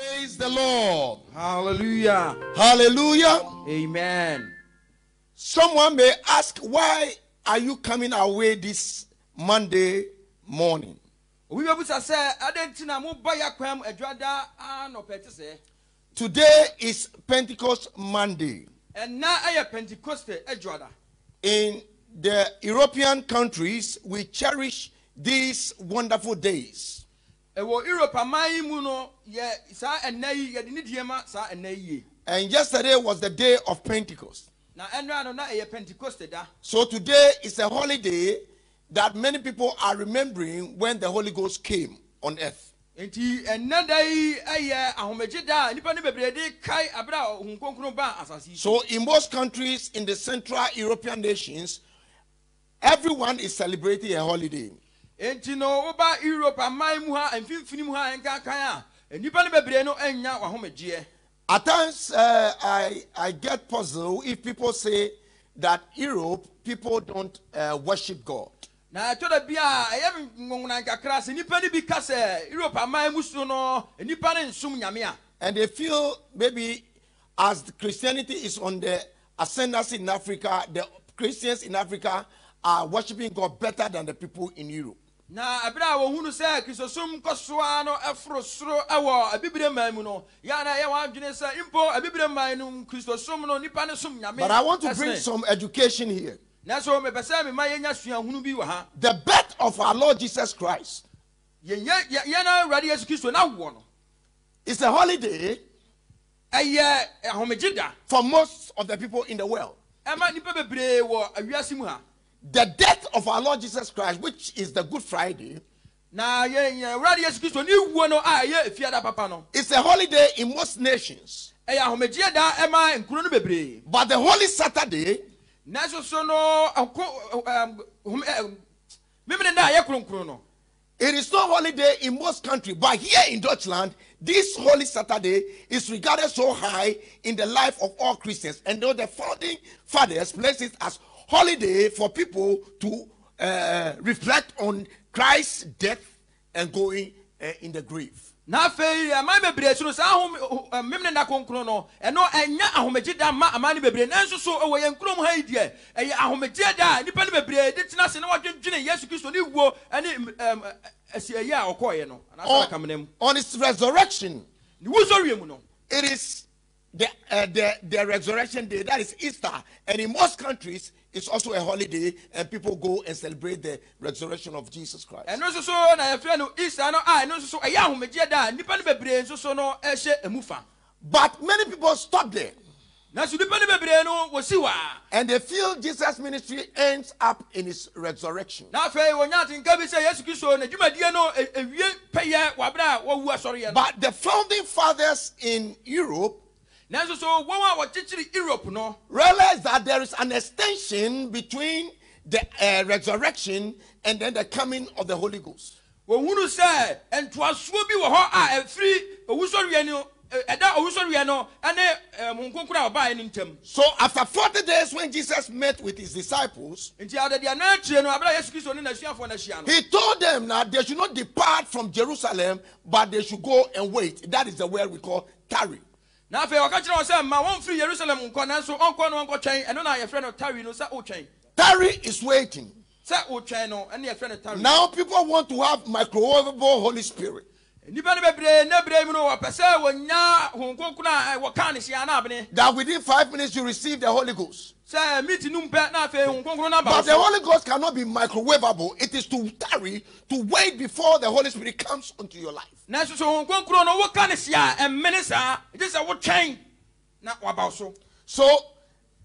Praise the Lord. Hallelujah. Hallelujah. Amen. Someone may ask, why are you coming away this Monday morning? obi bɛbusa sɛ adɛn nti na moba yɛ akwan mu adwada anɔpɛ te sɛ Today is Pentecost Monday. ɛna ɛyɛ pentecoste adwada In the European countries, we cherish these wonderful days. Ɛwɔ europe aman yi mu no yɛ saa ɛnɛ yi yɛde ne die ma saa ɛnɛ yi yie And yesterday was the day of Pentecost. na ɛnora no na ɛyɛ pentecoste da So today is a holiday that many people are remembering when the Holy Ghost came on earth. nti ɛnɛ da yi ɛyɛ ahomegye da a nnipa no bebree de kae aberɛ a ohun kronkron baa asase yi so So in most countries in the Central European nations, everyone is celebrating a holiday. Nti no woba europe aman mu ha mfimfini mu ha ɛnkankan a nnipa no bebree no anya wahomegyeɛ At times, uh, I, I get puzzled if people say that Europe, people don't uh, worship God. na ɛtɔ da bi a ɛyɛ nwonwona nkakra sɛ nnipa no bi ka sɛ europe aman mu so no nnipa no nsom nyame a And they feel maybe as Christianity is on the ascendancy in Africa, the Christians in Africa are worshiping God better than the people in Europe. Na ɛberɛ a wɔhunu sɛ kristosom kɔsoa no ɛforo soro ɛwɔ abibire man mu no na ɛyɛ wɔadwene sɛ mpo abibire man no kristosom no nnipa no som nyame But I want to bring ɛsene. some education here. nanso mepɛ sɛ mema yɛnya suahunu bi wɔ ha The birth of our Lord Jesus Christ yɛnyɛ yɛ- yɛn awurade yesu kristo na woɔ no is a holiday ɛyɛ ahomegye da for most of the people in the world. ɛma nnipa bebree wɔ awiase mu ha The death of our Lord Jesus Christ, which is the Good Friday, na yɛn yɛn awurade yesu kristo ne wuo no a ɛyɛ efiada papa no is a holiday in most nations. ɛyɛ ahomegyeɛ da ɛma nkuro no bebree But the Holy Saturday nanso so no ɛko ɛm hom ɛm memene da a ɛyɛ kronkron no It is not holiday in most countries, but here in Deutschland, this Holy Saturday is regarded so high in the life of all Christians. And though the founding fathers placed it as holiday for people to uh, reflect on Christ's death and going uh, in the grave. na afei aman bebree so no saa ahom ɛm memene da kronkron no ɛno ɛnyɛ ahomegye da ma aman no bebree. Nanso so ɛwɔ yɛn kurom ha yi deɛ ɛyɛ ahomegyeɛ da a nnipa no bebree de tena ase na wɔdwendwene yesu kristo ne wuo ɛne ɛm asieyi a ɔkɔɔeɛ no. Anaasɛ akamena mu. On, its resurrection, ne wusɔreɛ mu no. It is the, uh, the, the resurrection day, that is Easter. And in most countries, it's also a holiday, and people go and celebrate the resurrection of Jesus Christ. ɛno nso so na yɛfrɛ no easter no a ɛno nso so ɛyɛ ahomegyeɛ da a nnipa no bebree nso so no ɛhyɛ emu fa But many people stop there. nanso nnipa no bebree no wɔsi hɔ And they feel Jesus' ministry ends up in his resurrection. na afei wɔnya atenka bi sɛ yesu kristo n'adwumadie no ewie pɛyɛ wɔaberɛ a wɔwu asɔreɛ no But the founding fathers in Europe nanso so wɔn a wɔkyekyere europe no realized that there is an extension between the uh, resurrection and then the coming of the Holy Ghost. wɔhunu sɛ ntoasoɔ bi wɔ hɔ a ɛfiri owusɔreɛ no ɛda owusɔreɛ no ɛne nkonkoro a ɔbaeɛ no ntam So after 40 days, when Jesus met with his disciples, nti adadeɛ na akyire no aberɛ yesu kristo ne n'asuafoɔ no no he told them that they should not depart from Jerusalem, but they should go and wait. That is the word we call tarry. Na afei ɔka kyerɛ wɔn sɛ ma wɔmfiri yerusalem nkɔ nanso ɔnkɔ no ɔnkɔtwɛn ɛno na yɛfrɛ no tari no sɛ wotwɛn Tarry is waiting. sɛ wotwɛn no ɛne yɛfrɛ no tari Now people want to have microwavable Holy Spirit. Nnipa no bebree na beree mu no wɔpɛ sɛ wɔnya honhom kronkron wɔka ne hyia na abene that within five minutes you receive the Holy Ghost. sɛ miti no mpɛ na afei honhom no But the Holy Ghost cannot be microwavable. It is to tarry, to wait before the Holy Spirit comes onto your life. nanso so honhom kronkron no woka ne hyia a ɛmmene saa ɛgye sɛ wotwɛn na waba wo so So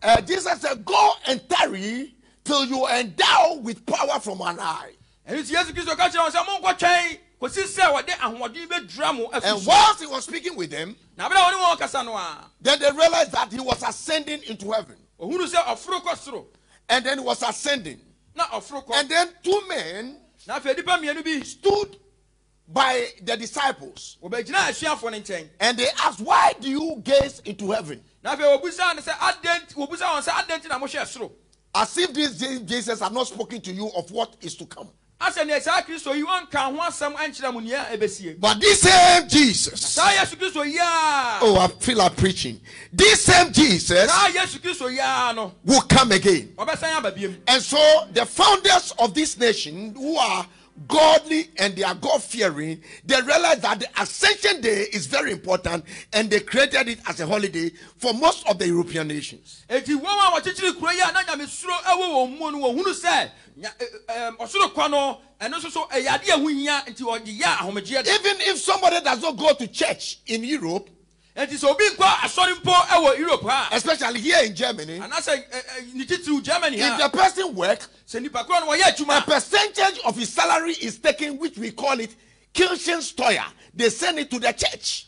uh, Jesus said, Go and tarry till you are endowed with power from on high. ɛno nti yesu kristo ka kyerɛ wɔn sɛ monkɔtwɛn kɔsi sɛ wɔde ahoɔden bɛdura mo afi And whilst he was speaking with them, na berɛ a wɔne wɔn kasa no a then they realized that he was ascending into heaven. ɔhunu sɛ ɔforo kɔ soro And then he was ascending. na ɔforo kɔ And then two men na afei nnipa mmienu bi stood by the disciples wɔbɛgyina asuafoɔ no nkyɛn and they asked, Why do you gaze into heaven? na afei wɔbusaa no sɛ adɛn nti- wɔbusaa wɔn sɛ adɛn nti na mohwɛ soro As if this Jesus had not spoken to you of what is to come. Asɛ neɛ saa kristo yi ɔnka ho asɛm ankyerɛ mo nea ɛbɛsie But this same Jesus, saa yesu kristo yi a oh, I feel like preaching. This same Jesus saa yesu kristo yi a no will come again. ɔbɛsan aba biom And so the founders of this nation who are godly and they are God fearing, they realize that the Ascension Day is very important and they created it as a holiday for most of the European nations. Wɔn a a na nyamesuro ɛwɔ wɔn mu no ɔsoro kɔ ɛno nso so ɛyɛ adeɛ a ɛho hia nti ɔde yɛ ahomegyeɛ de Even if somebody does not go to church in Europe, enti sɛ obi nkɔ asɔre mpo ɛwɔ europe ha especially here in Germany, anaasɛ ɛ- ɛ, ne titiriw germany if ha the person work, sɛ nipa korɔ no wɔyɛ a adwuma percentage of his salary is taken, which we call it Kirchensteuer. They send it to the church.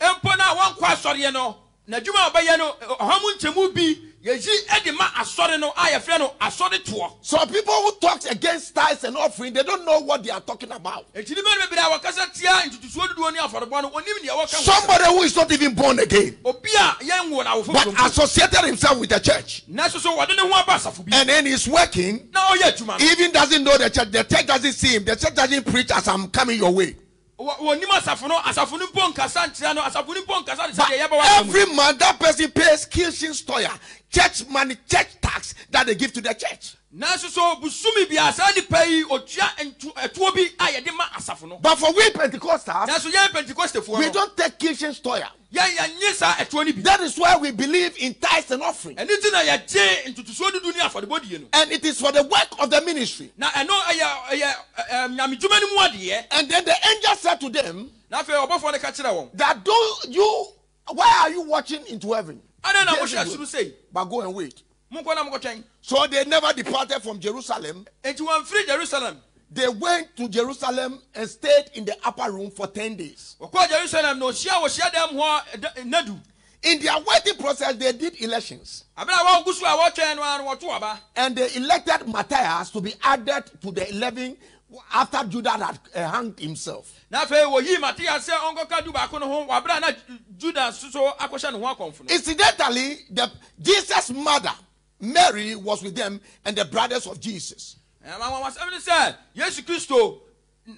mpo na wɔnkɔ asɔreɛ no n'adwuma a ɔbɛyɛ no ɛ- ɔha mu nkyɛmu bi yɛyi ɛde ma asɔre no a yɛfrɛ no asɔre toɔ So people who talk against tithes and offering, they don't know what they are talking about. enti ne bɛno bebree a wɔkasa tia ntutusuo dodoɔ ne afɔrebɔ no ɔnim deɛ wɔka ho Somebody who is not even born again, obi a yɛnwo no awofo but associated himself with the church, nanso so wɔde ne ho aba and then he's working, na ɔyɛ adwuma he even doesn't know the church. The church doesn't see him. The church doesn't preach as I'm coming your way. No Wɔ- wɔnim asafo no asafo no mpo nkasa nkyerɛ no asafo no mpo nkasa But sɛdeɛ yɛbɛwɔ asɛm every month, that person pays Kirchensteuer, church money, church tax that they give to the church. nanso so busumi bia saa nipa yi otua ntu- ɛtoɔ bi a yɛde ma asafo no But for we Pentecostals, nanso yɛn pentecostefoɔ we no don't take Kirchensteuer. yɛn yɛnye saa ɛtoɔ no bi That is why we believe in tithes and offering. ɛno nti na yɛgye ntotosoɔ dudu ne afɔrebɔdie no And it is for the work of the ministry. na ɛno ɛyɛ ɛyɛ ɛ- ɛ, nyamedwuma no mu adeɛ And then the angel said to them na afei ɔbɔfoɔ no ka kyerɛ wɔn that don't you why are you watching into heaven? adɛn na Yes, mohyɛ you asoro will. sei But go and wait. Na So they never departed from Jerusalem. enti wɔmfiri jerusalem They went to Jerusalem and stayed in the upper room for 10 days. jerusalem na hɔ ɛda- nadu In their waiting process, they did elections. no ara And they elected Matthias to be added to the 11 after Judah had uh, hanged himself. sɛ ɔnkɔka du baako no ho soso akɔhyɛ ne ho Incidentally, the, Jesus' mother, Mary, was with them and the brothers of Jesus. Eh, ɛmawasɛm ne sɛ yesu kristo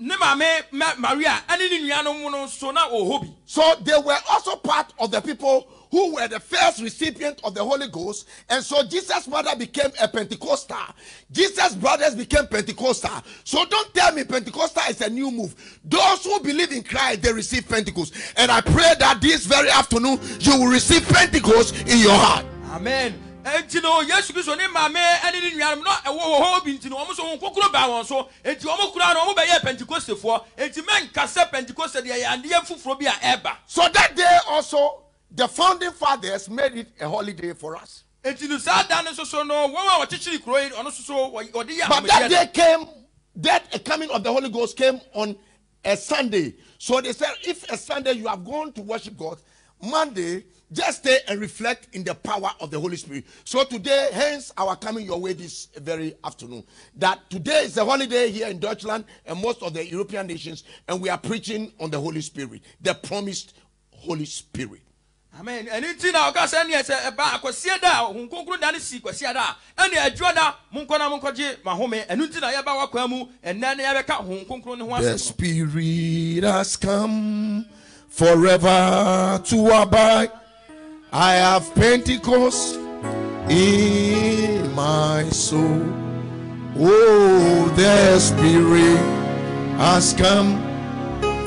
ne maame Ma- maria ɛne ne nuanom no so na ɔwɔ bi So they were also part of the people who were the first recipient of the Holy Ghost. And so Jesus' mother became a Pentecostal. Jesus' brothers became Pentecostal. So don't tell me Pentecostal is a new move. Those who believe in Christ, they receive Pentecost. And I pray that this very afternoon you will receive Pentecost in your heart. amen enti no yesu kristo ne maame ɛne ne nuanom na ɛwɔ wɔ hɔ bi nti no ɔmo so wɔn kokoro baa wɔn so enti ɔmo kura no ɔmo bɛyɛ pentikostefoɔ enti mɛnka sɛ pentikoste deɛ yɛ adeɛ foforɔ bi a So that day also, the founding fathers made it a holiday for us. enti no saa da no nso so no wɔn a wɔkyekyere kuro yi ɔno nso so wɔ- wɔde yɛ But that day came, that a coming of the Holy Ghost came on a Sunday. So they said, if a Sunday you have gone to worship God, Monday, just stay and reflect in the power of the Holy Spirit. So today, hence our coming your way this very afternoon. That today is a holiday here in Deutschland and most of the European nations, and we are preaching on the Holy Spirit, the promised Holy Spirit. amen ɛne nti na ɔka sɛ neɛ sɛ ɛba akwasia da a honhom kronkron da ne si kwasia da a ɛne adwoa da monkɔ na monkɔgye mahome ɛno nti na yɛba wakwan mu ɛnnɛ ne yɛbɛka honhom kronkron ne ho The Spirit has come forever to abide. I have Pentecost in my soul. Oh, the Spirit has come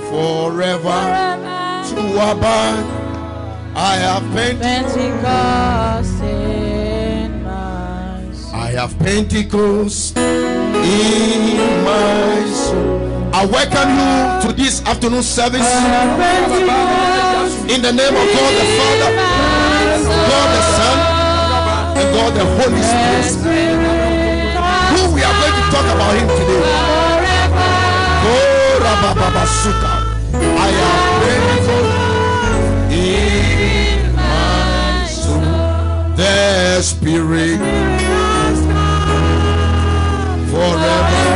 forever to abide. I have Pentecost. Pentecost in my soul. I have Pentecost in my soul. I welcome you to this afternoon service in the name of God the Father, God the Son, and God the Holy Spirit. Who we are going to talk about him today. Oh. I have Pentecost in my soul. The Spirit forever.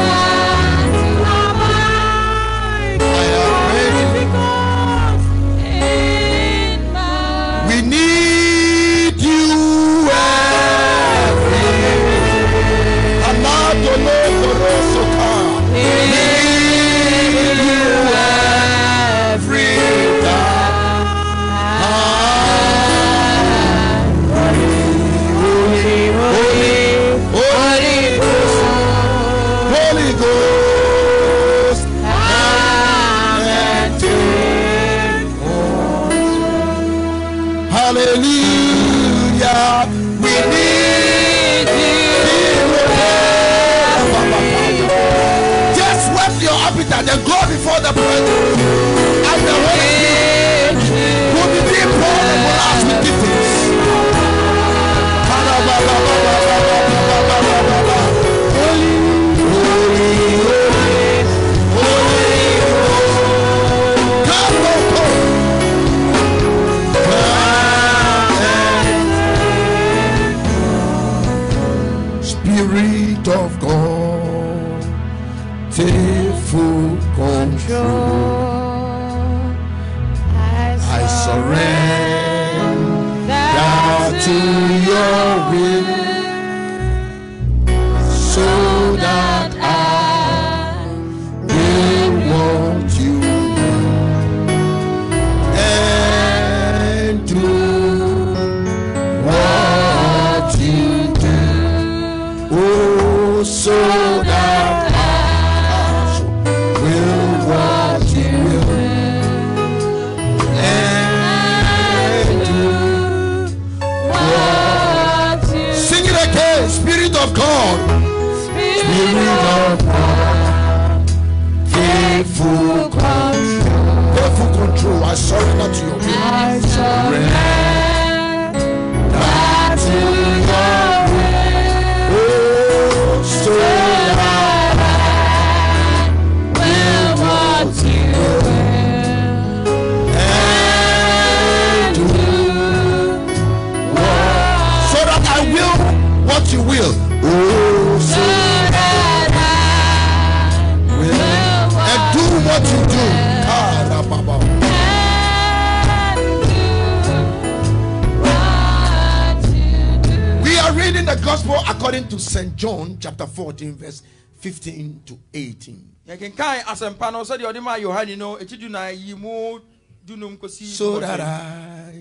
No sɛdeɛ ɔde maa yohane no ɛkyi du na yi mu dunum kɔsi So that. I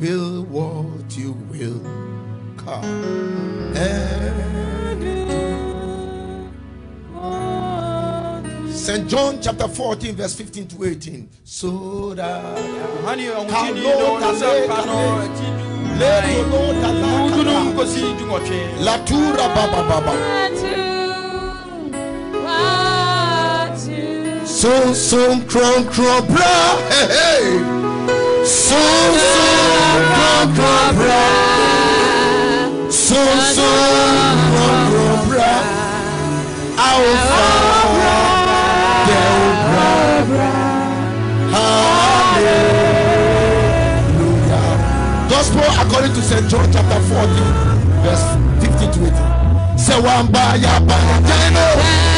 will what you will come and St. John chapter 14, verse 15 to 18. So that yohane ɔhotini Kalo, So so cron cron bra hey hey. So so cron cron bra. So so cron cron bra. Alpha Del bra. Hallelujah. Gospel according to St. John chapter 14, verse 15 to 18. Say one by ya by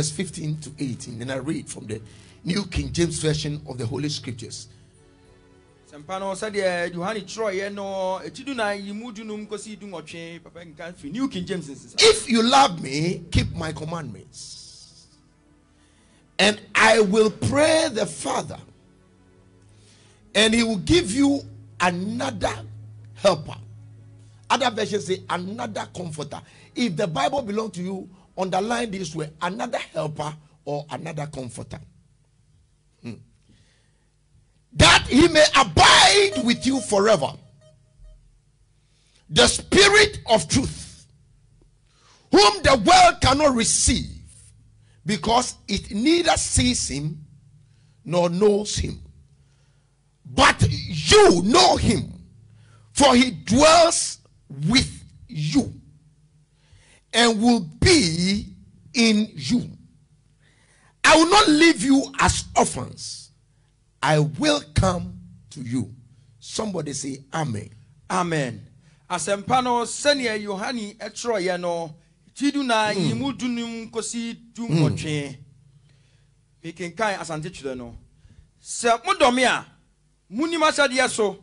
verse 15 to 18. And I read from the New King James Version of the Holy Scriptures. sɛmpa no sɛdeɛ eh, yohane kyerɛɔeɛ eh, no ɛkyi du na yi mu dunum kɔsi dunwɔtwe papa nka firi new king james nsesa If you love me, keep my commandments. And I will pray the Father, and he will give you another helper. Other versions say another comforter. If the Bible belongs to you, underline this way another helper or another comforter. Hmm. That he may abide with you forever. The Spirit of truth whom the world cannot receive because it neither sees him nor knows him. But you know him, for he dwells with you and will be in you. I will not leave you as orphans. I will come to you. Somebody say Amen. amen asɛmpa no sɛnea yohane ɛtwerɛeɛ no ti du na hmm. yimu dunum kɔsi du nwɔtwe hmm. mekenkan asante twerɛ no sɛ modɔme a monim ahyɛdeɛ so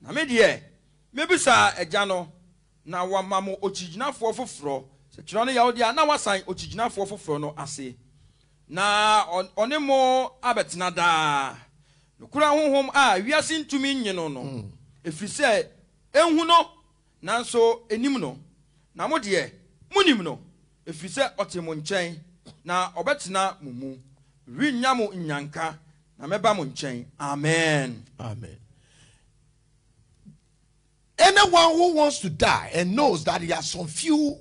na me deɛ mebisa agya eh, no na wama mo okyigyinafoɔ foforɔ twerɛ no yɛwo deɛ a na wasan okyigyinafoɔ foforɔ no ase. Na ɔne mo abɛtena daa. Nokora honhom a wiase ntumi nye no no. Ɛfiri sɛ ɛnhu no nanso ɛnim no. Na mo deɛ monim no. Ɛfiri sɛ ɔte mo nkyɛn. Na ɔbɛtena mo mu. Rennya mo nyanka. Na mɛba mo nkyɛn. Amen. Amen. Anyone who wants to die and knows that he has some few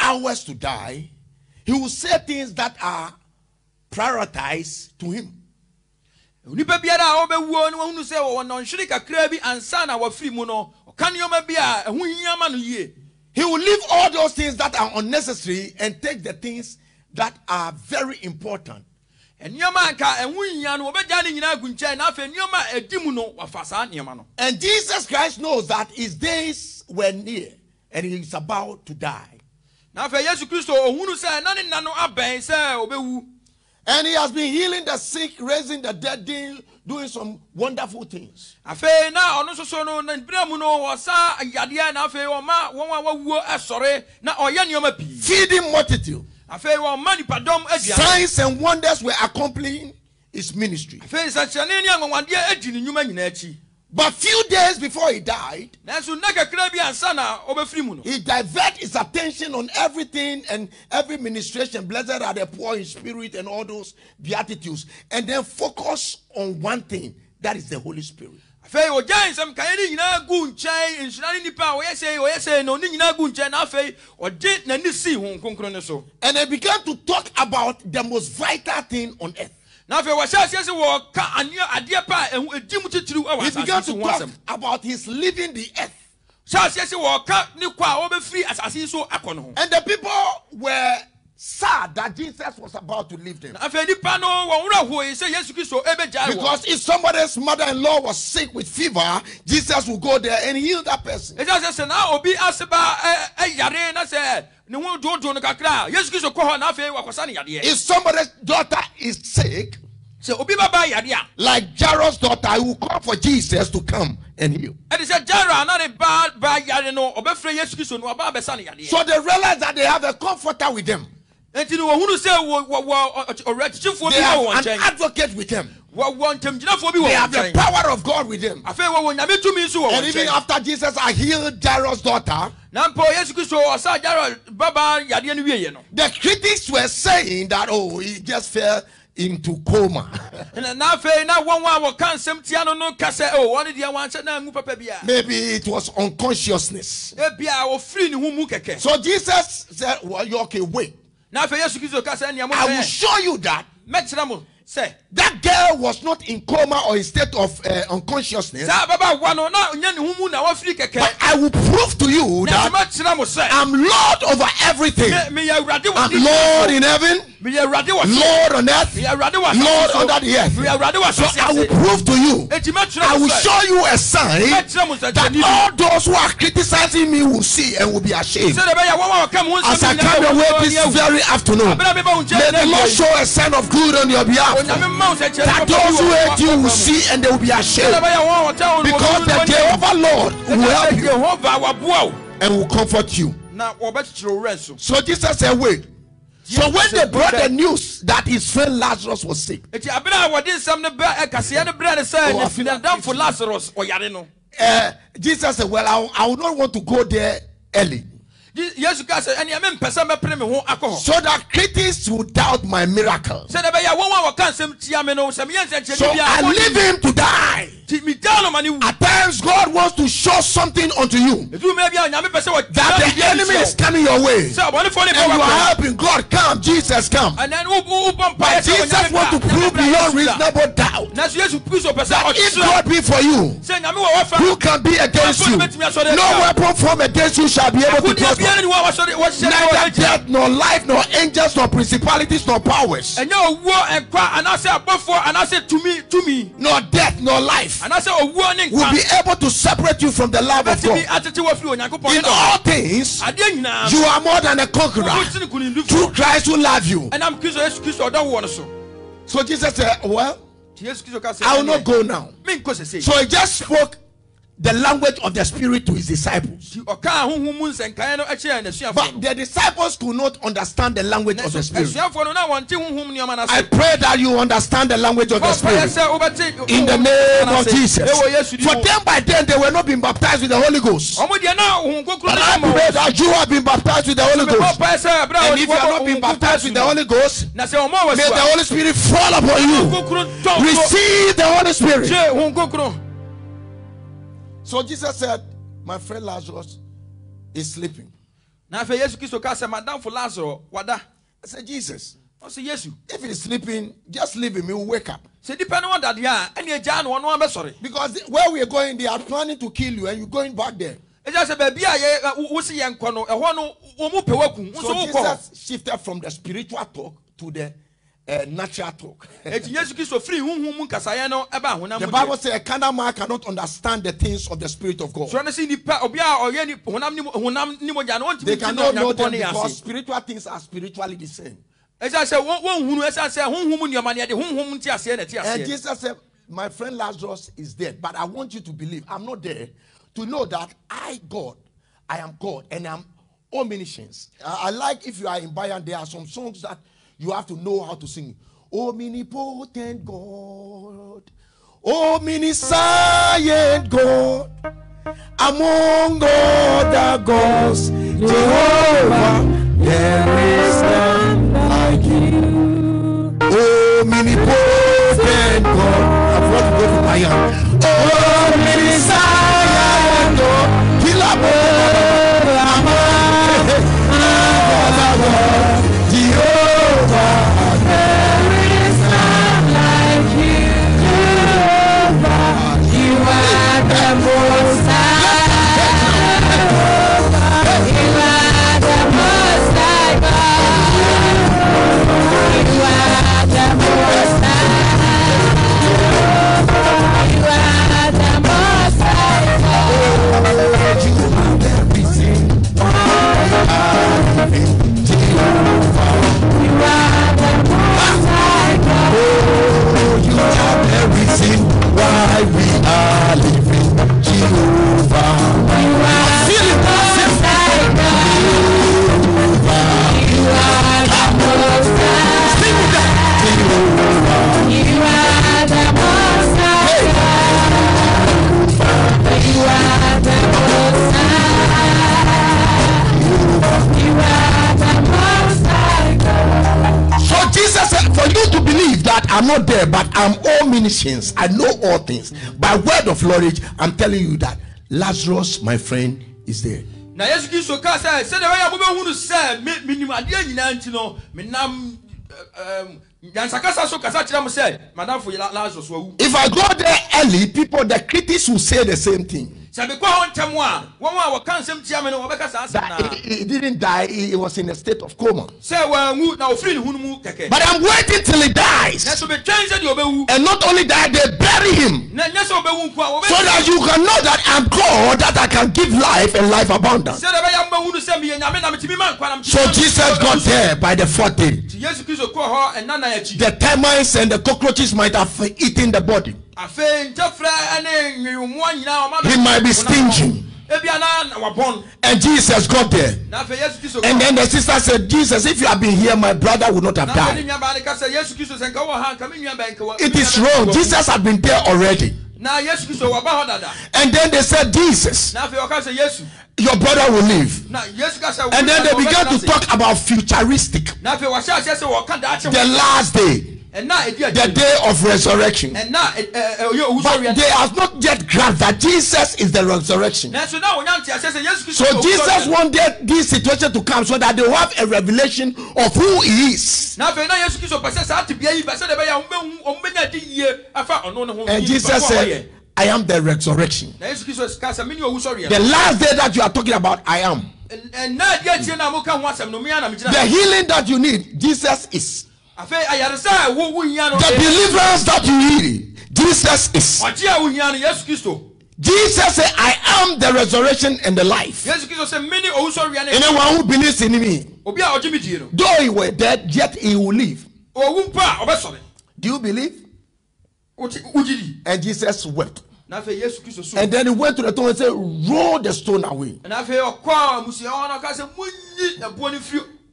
hours to die, he will say things that are prioritized to him. onipa biara a ɔbɛwuo no wahunu sɛ wɔwɔ nɔnhwere kakraa bi ansa na mu no ɔka nneɔma bi a ɛho hia ma no yie He will leave all those things that are unnecessary and take the things that are very important. Nneɛma a nka ɛho hia no wɔbɛgya ne nyinaa agu nkyɛn na afei nneɛma a ɛdi mu no wafa saa nneɛma no And Jesus Christ knows that his days were near and he is about to die. na afei yesu kristo ohunu sɛ na ne nna no abɛn sɛ ɔbɛwu And he has been healing the sick, raising the dead, doing, doing some wonderful things. afei na ɔno nso so no na bere mu no wɔsa yadeɛ na afei ɔma wɔn a wawuo ɛsɔre na ɔyɛ nneɛma pii Feeding multitude. Afei wɔma nipadɔm aduane Signs and wonders were accompanying his ministry. afei nsɛnkyerɛnne ne anwanwadeɛ adi ne nnwuma nyinaa akyi But few days before he died, nanso nna kakra bi ansa na ɔbɛfiri mu no he divert his attention on everything and every ministration. Blessed are the poor in spirit and all those beatitudes. And then focus on one thing that is the Holy Spirit. Afei ɔgyae nsɛm kaeɛ ne nyinaa gu nkyɛn. Nhyira ne nnipa a ɔyɛ sei ɔyɛ sei na ɔne nyinaa gu nkyɛn. Na afei ɔgye n'ani sii ho kronkron no so. And they began to talk about the most vital thing on earth. na afei wɔhyɛ aseɛ sɛ wɔka aneɛ adeɛ pa a ɛho ɛdi mu titiriw He ɛwɔ began asase so to ho talk asɛm. about his leaving the earth. hyɛ aseɛ sɛ wɔka ne kɔ a ɔbɛfiri asase yi so akɔ no ho. And the people were sad that Jesus was about to leave them. na afei nnipa no wɔn werɛ hoe sɛ yesu kristo ɛbɛgyae wɔn Because if somebody's mother in law was sick with fever, Jesus will go there and heal that person. ɛgya sɛ sɛ na obi ase ba ɛ- ɛyare na sɛ ne ho doodoo no kakra a yesu kristo kɔ hɔ na afei wakɔsa If somebody's daughter is sick, sɛ obi bɛba yare a like Jairus' daughter, he will call for Jesus to come and heal. ɛde sɛ gyara na ne ba ba yare no ɔbɛfrɛ yesu kristo no waba abɛsa ne yadeɛ So they realize that they have a comforter with them. Enti no wɔhunu sɛ wɔ- wɔ- wɔ- ɔ- ɔwerɛkyekyefoɔ They bi wɔ have wɔn an nkyɛn advocate with them. wɔwɔ ntamgyinafoɔ bi wɔ They wɔn have the power of God with them. afei wɔwɔ nyame tumi nso wɔ And wɔn even after Jesus had healed Jairus' daughter, na mpo yesu kristo ɔsa gyara baba yadeɛ no wieɛ no the critics were saying that, oh, he just fell into coma. na na afei na wɔn a wɔka nsɛm tia no no ka sɛ o wɔne deɛ wanhyɛ na ngu papa bi a Maybe it was unconsciousness. ebia wɔfiri ne ho mu kɛkɛ So Jesus said, Well, okay, wait. Na afei yesu kristo ka sɛ nea I will show you that. Mo that girl was not in coma or in state of uh, unconsciousness. saa babaawa no na ɔnyɛ ne ho mu na wafiri kɛkɛ But I will prove to you that I'm Lord over everything. me- meyɛ awurade wɔ I'm Lord in heaven, meyɛ awurade wɔ so Lord on earth, meyɛ awurade wɔ asase Lord under the earth. meyɛ awurade wɔ So I will prove to you. I will show you a sign that all those who are criticizing me will see and will be ashamed. sɛdeɛ ɛbɛyɛ wɔn a wɔka mo ho As I come your way this very afternoon, may the Lord show a sign of good on your behalf. onyame ma wo nsɛnkyerɛnne That those who hate you will see and they will be ashamed. ɛbɛyɛ wɔn a wɔtɛ wo no Because the. Jehovah Lord will help you Yehova waboa wo and will comfort you. na wɔbɛkyekyere wo werɛ so So Jesus said, Wait. So when they brought the news that his friend Lazarus was sick, enti abena a wɔde nsɛm no bɛ ɛkaseɛ no berɛ ne sɛ ne I feel- finadamfo lazarus ɔyare no. Uh, Jesus said, Well, I, I would not want to go there early. Ye- yesu ka sɛ ɛneɛ mempɛ sɛ mɛpere me ho akɔ hɔ So that critics will doubt my miracle. sɛdeɛ ɛbɛyɛ wɔn a wɔka nsɛm tia me no sɛ meyɛ nsɛnkyerɛnne So I leave him to die. nti megyaa no ma ne wu At times, God wants to show something unto you. Ɛduru mmerɛ bi a onyame pɛ sɛ that the enemy is coming your way. sɛ ne And you are helping God. Come, Jesus come. no wobɔ But Jesus want to prove beyond reasonable doubt. Nanso yesu kristo pɛ sɛ that if God be for you, sɛ nyame wɔ wɔfa who can be against you? No weapon formed against you shall be able to prosper. Biara ne wɔ a wɔsɔre wɔhyɛ ne Neither death, nor life, nor angels, nor principalities, nor powers, ɛnyɛ owuo nkwa anaasɛ abɔfoɔ anaasɛ tumi tumi nor death, nor life anaasɛ owuo ne will be able to separate you from the love of God. atete wɔ firi onyankopɔn In ne dɔ all things, nyinaa you are more than a conqueror wotene kunimdifo through Christ who loves you. ɛnam kristo yesu kristo ɔdɔ wɔ no so. So Jesus said, Well, nti yesu ka sɛ I will not go now. So he just spoke the language of the Spirit to his disciples. nti ɔkaa honhom mu nsɛnkaeɛ no kyerɛɛ n'asuafoɔ But the disciples could not understand the language of the Spirit. asuafoɔ no na wɔnte honhom nneɔma no I pray that you understand the language of the Spirit. In the name of. Jesus. ɛwɔ yesu din For them by then they were not being baptized with the Holy Ghost. ɔmo deɛ na honhom kronkron But I pray that you have been baptized with the Holy Ghost. ɔmpaeɛ sɛ ɛberɛ a And if you are not being baptized with the Holy Ghost, na sɛ ɔma wɔ may the Holy Spirit fall upon you. kronkron tɔn so Receive the Holy Spirit. Gye honhom kronkron So Jesus said, My friend Lazarus is sleeping. na afei yesu kristo ka sɛ madamfo lasaro wada I said, Jesus, ɔsɛ yesu if he's sleeping, just leave him. He will wake up. sɛ nipa no wɔdadeɛ a ɛne agyaa no ɔno abɛsɔre Because where we are going, they are planning to kill you, and you're going back there. ɛgya sɛ baabi a yɛ- wo- wo se yɛ nkɔ no ɛhɔ no wɔ mu pɛ waku So nso wokɔ hɔ Jesus shifted from the spiritual talk to the uh, natural talk. enti yesu kristo firi honhom mu nkasaeɛ no ɛba honam the Bible says a carnal man cannot understand the things of the Spirit of God. sɔrɔ no sɛ nipa obi a ɔyɛ ni honam ne mu- honam ne mogya no They cannot know them because spiritual things are spiritually the same. ɛsiane sɛ wɔn- wɔnhunu ɛsiane sɛ honhom nneɔma ne ɛde honhom nte aseɛ And Jesus said, My friend Lazarus is dead, but I want you to believe I'm not there to know that I, God, I am God and I'm omniscience. I, I like if you are in Bayern, there are some songs that you have to know how to sing. Omnipotent God, omniscient God, among all the gods, Jehovah, there is none like you. Omnipotent God. I've got to go to Bayern. Omniscient not there, but I'm all omniscience, I know all things. By word of knowledge, I'm telling you that Lazarus, my friend, is there. na yesu kristo kaa sɛ sɛdeɛ ɛbɛyɛ a mobɛhunu sɛ me- menim adeɛ nyinaa nti no menam nyansakasa so kasa kyerɛ mo sɛ madamfo lazarus wawu If I go there early, people, the critics will say the same thing. Sɛ mekɔ hɔ ntɛm a wɔn a wɔka nsɛm tia me no wɔbɛka saa asɛm That he, he didn't die, he, he was in a state of coma. sɛ wanwu na ofiri ne hunu mu kɛkɛ But I'm waiting till he dies. nanso metwɛn sɛdeɛ ɔbɛwu And not only that, they bury him. na nyɛ sɛ ɔbɛwu nko a So that you can know that I'm God, that I can give life and life abundant. sɛdeɛ ɛbɛyɛ mbɛhunu sɛ meyɛ nyame na metumi ma nkwa na metumi So Jesus got there by the fourth day. nti yesu kristo kɔɔ hɔ ɛna na akyi The termites and the cockroaches might have eaten the body. Afei nkyɛfrɛ ne nwewommoa nyinaa ɔma He might be stingy. ebia na na And Jesus got there. na afei yesu kristo And then the sister said, Jesus, if you had been here, my brother would not have na afei ne died. nuabaa ne ka sɛ yesu kristo sɛ nka wɔ ha nka me nuabaa nka wa- It is wrong. Jesus had been there already. na yesu kristo waba hɔ dada And then they said, Jesus, na afei ɔka sɛ yesu your brother will live. na yesu ka sɛ And then they began to talk about futuristic, na afei wɔhyɛ aseɛ sɛ wɔka daakye the last day. the day of resurrection. But they have not yet grasped that Jesus is the resurrection. So Jesus wanted this situation to come so that they will have a revelation of who he is. And Jesus said, I am the resurrection. The last day that you are talking about, I am. The healing that you need, Jesus is. Afei ayaresa a wo wohia no The deliverance that you need, Jesus is. ɔgye a wohia no yesu kristo Jesus said, I am the resurrection and the life. yesu kristo sɛ mene owusɔre yɛ ne Anyone who believes in me, obi a ɔgye me die no though he were dead, yet he will live. ɔwu mpo a ɔbɛsɔre Do you believe? Wote- wogye di And Jesus wept. na afei yesu kristo so And then he went to the tomb and said, Roll the stone away.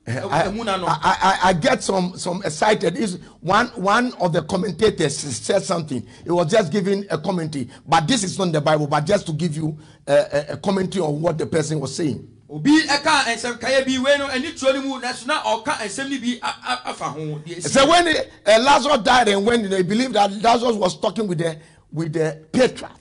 Firi I, I, I, get some some excited. Is one one of the commentators said something. It was just giving a commentary, but this is not the Bible, but just to give you a, a, a commentary on what the person was saying. obi ɛka nsɛm kaeɛ bi wei no ani tuo no mu nanso na ɔka nsɛm no bi a- a- afa ho deɛ ɛsi. So when uh, Lazarus died, and when they believed that Lazarus was talking with the with the patriarchs, na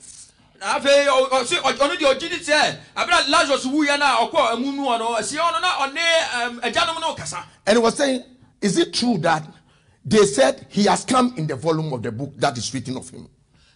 afei ɔ- ɔse ɔ- ɔno deɛ ɔgye sɛ abera lazarus wuyɛ no a ɔkɔ amu nu hɔ no asie hɔ no na ɔne agyanom no kasa and he was saying, "Is it true that they said he has come in the volume of the book that is written of him?"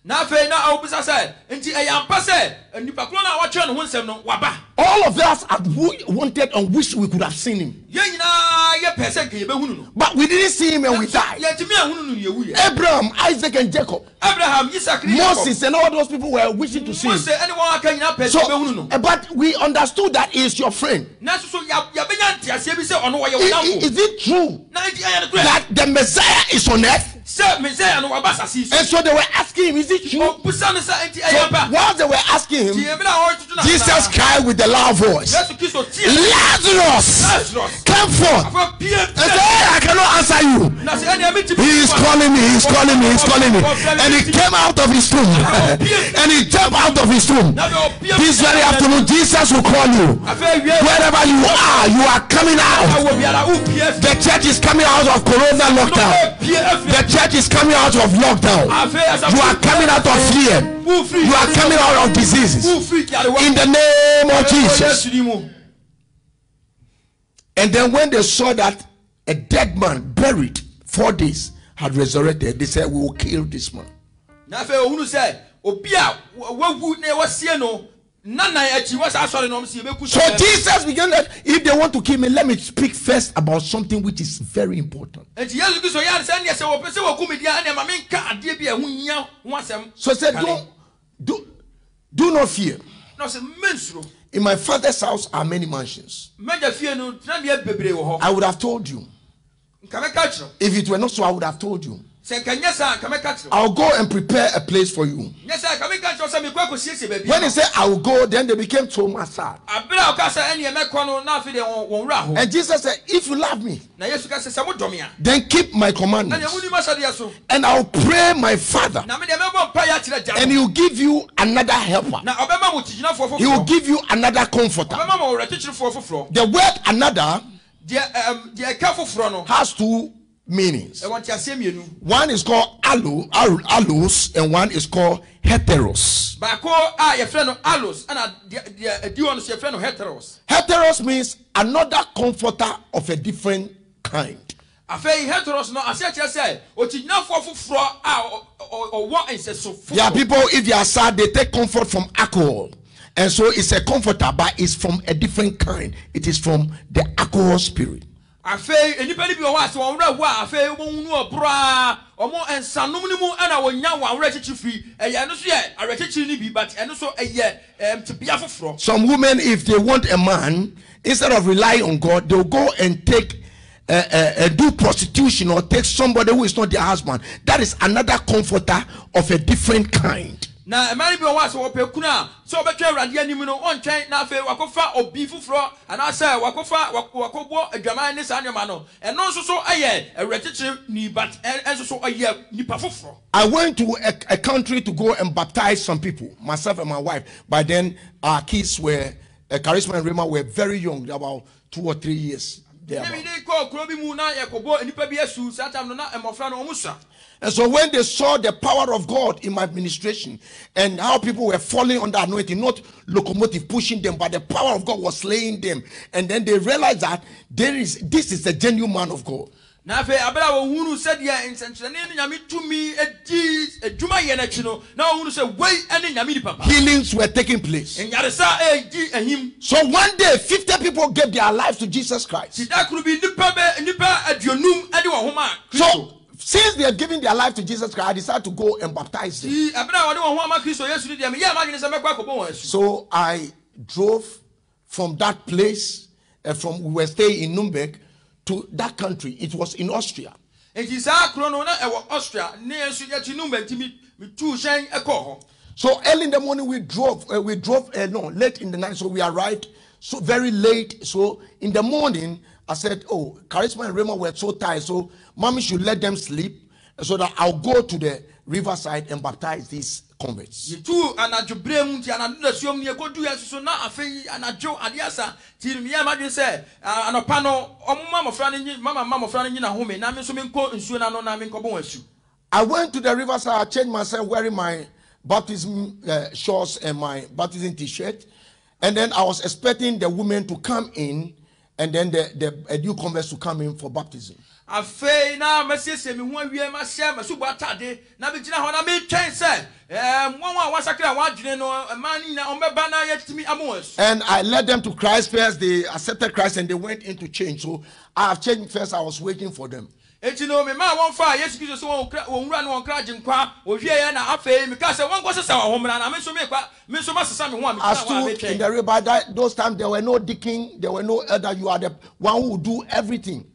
Na afei na sɛ nti ɛyɛ ampa sɛ nipa koro no a ne ho nsɛm no waba. All of us had wanted and wished we could have seen him, yɛn nyinaa yɛpɛ sɛ nka yɛbɛhunu no. But we didn't see him and we died. yɛntumi ahunu no yɛwuyɛ Abraham, Isaac, and Jacob, abraham isak ne Jacob, Moses, and all those people were wishing to see him. mose ɛne wɔn aka nyinaa pɛ sɛ yɛbɛhunu no. eh, but we understood that he is your friend. nanso so yɛ- yɛbɛnya nteaseɛ bi sɛ ɔno wɔyɛ i- damfo Is it true na that the Messiah is on earth? Sɛ mesaia no waba asase yi so And so they were asking him, Is it true? ɔbusa no sɛ nti So ɛyɛ ba while they were asking nti him, ɛmina a wɔretoto no Jesus anaa, cried with a loud voice, yesu kristo tie Lazarus, lazarus come forth. And said, Hey, I cannot answer you. na sɛ ɛnea metumi He is calling me, he's calling me, he's calling me. And he came out of his tomb. and he jumped out of his tomb. na bɛ ɔpie This very afternoon, Jesus will call you. Wherever you are, you are coming out. awɔ biara wopie fi The church is coming out of corona lockdown. The church is coming out of lockdown. You are coming out of fear. You are coming out of diseases. In the name of Jesus. Yesu ni mu And then when they saw that a dead man buried four days had resurrected, they said, We will kill this man. na afei ohunu sɛ obi a wa- wawu na wɔsie no nanan akyi wɔ saa asɔre na ɔmo si ebeku So Jesus began that if they want to kill me, let me speak first about something which is very important. nti yesu kristo yɛ sɛ ɛneɛ sɛ wɔpɛ sɛ wɔku mi deɛ ɛneɛ ma mi nka adeɛ bi a ɛho hia ho asɛm So he said, Don't do, do not fear. In my father's house are many mansions. I would have told you. If it were not so, I would have told you. Sɛ nka nyɛ saa nka mɛka kyerɛ I'll go and prepare a place for you. nyɛ saa nka mɛka kyerɛ sɛ mekɔ akɔsiesie baabi When he said, I will go, then they became so much sad. abere a ɔka sɛ ɛneɛ mɛkɔ no na afei deɛ wɔn wɔn wura ho And Jesus said, If you love me, na yesu ka sɛ sɛ modɔ me a then keep my commandments. wonim ahyɛdeɛ so And I'll pray my Father, na me deɛ mɛbɔ mpa yɛ akyerɛ gya and he'll give you another helper. na ɔbɛma mo kyigyinafoɔ He will give you another comforter. ɔbɛma mo ɔwerɛkyekyerefoɔ foforɔ The word another deɛ ɛm deɛ ɛka foforɔ no has two meanings. ɛwɔ nteaseɛ mmienu One is called allo, al- allos, and one is called heteros. baako a yɛfrɛ no alos ɛna deɛ deɛ adi hɔ no so yɛfrɛ no heteros Heteros means another comforter of a different kind. afei heteros no aseɛ kyerɛ sɛ okyigyinafoɔ foforɔ a ɔwɔ nsɛso There are people, if they are sad, they take comfort from alcohol. And so it's a comforter, but it's from a different kind. It is from the alcohol spirit. Afei nnipa no bi wɔ hɔ a sɛ wɔn werɛ ho a afei wɔn nu ɔbora ɔmo nsanom no mu ɛna wɔnya wɔn awerɛkyekye firi ɛyɛ so yɛ awerɛkyekye no bi but ɛno so ɛyɛ ɛm tebea foforɔ Some women, if they want a man, instead of relying on God, they'll go and take uh, uh, uh, do prostitution or take somebody who is not their husband. That is another comforter of a different kind. Na no bi wɔ hɔ a sɛ no na obi adwaman no so ɛyɛ awerɛkyekyere ni but so I went to a, a country to go and baptize some people, myself and my wife. By then, our kids were, uh, Charisma and Rema were very young, about two or three years. Their ne mouth. mede kɔɔ kuro bi mu na yɛkɔbɔ nnipa bi asu saa tam eh, no na mmɔfra no ɔmo sua And so when they saw the power of God in my administration and how people were falling under anointing, not locomotive pushing them, but the power of God was slaying them, and then they realized that there is this is the genuine man of God. Na afei abere a wɔhunu sɛdeɛ nsɛnkyerɛnne ne nyame tumi adi adwuma yɛ no akyi no na wɔhunu sɛ wei ne nyame nipa pa Healings were taking place. nyaresa ɛdi ahim So one day, 50 people gave their lives to Jesus Christ. sida koro bi nipa bɛ nipa aduonum de wɔn ho ma kristo So since they are giving their life to Jesus Christ, I decided to go and baptize them. ti abere a wɔde wɔn ho ama kristo yesu no deɛ meyɛ ma adwene sɛ mɛkɔ akɔbɔ wɔn asu So I drove from that place, uh, from we were staying in Nuremberg, to that country. It was in Austria. nti saa kuro no na ɛwɔ austria ne yɛn nso yɛkyi no nti mi mi tu hyɛn ɛkɔɔ hɔ So early in the morning we drove. Uh, we drove. Uh, no, late in the night. So we arrived. So very late. So in the morning, I said, "Oh, Charisma and Raymond were so tired. So mommy should let them sleep, so that I'll go to the riverside and baptize these converts." yɛtu anadwo bere mu nti anadwo da suom ne yɛkɔdu yɛ soso na afei anadwo adeɛ asa nti meyɛ ma adwene sɛ anɔpa no ɔmoma mmɔfra no nyi mama ma mmɔfra no nyina home na me nso menkɔ nsuo no ano na menkɔbɔ wɔn asu I went to the riverside. I changed myself, wearing my baptism uh, shorts and my baptism T-shirt, and then I was expecting the women to come in, and then the the uh, new converts to come in for baptism. Afei na masiesie me ho awie mahyɛ masubɔ atade na megyina hɔ na metwɛn sɛ wɔn a wɔasakra a wɔadwene no ɛma no nyinaa ɔmbɛba na yɛtumi ama wɔn asu And I led them to Christ first. They accepted Christ and they went into change. So I have changed first. I was waiting for them. eti no mema wɔn fa yesu kristo so wɔn wɔn wura ne wɔn kra gye nkwa wɔhwie yɛ na afei meka sɛ wɔn nkɔ sesa wɔn ho mmra na me nso mekwa me nso masesa me ho a I megyina hɔ a stood in the river. That, those times there were no deacon, there were no elder. You are the one who do everything.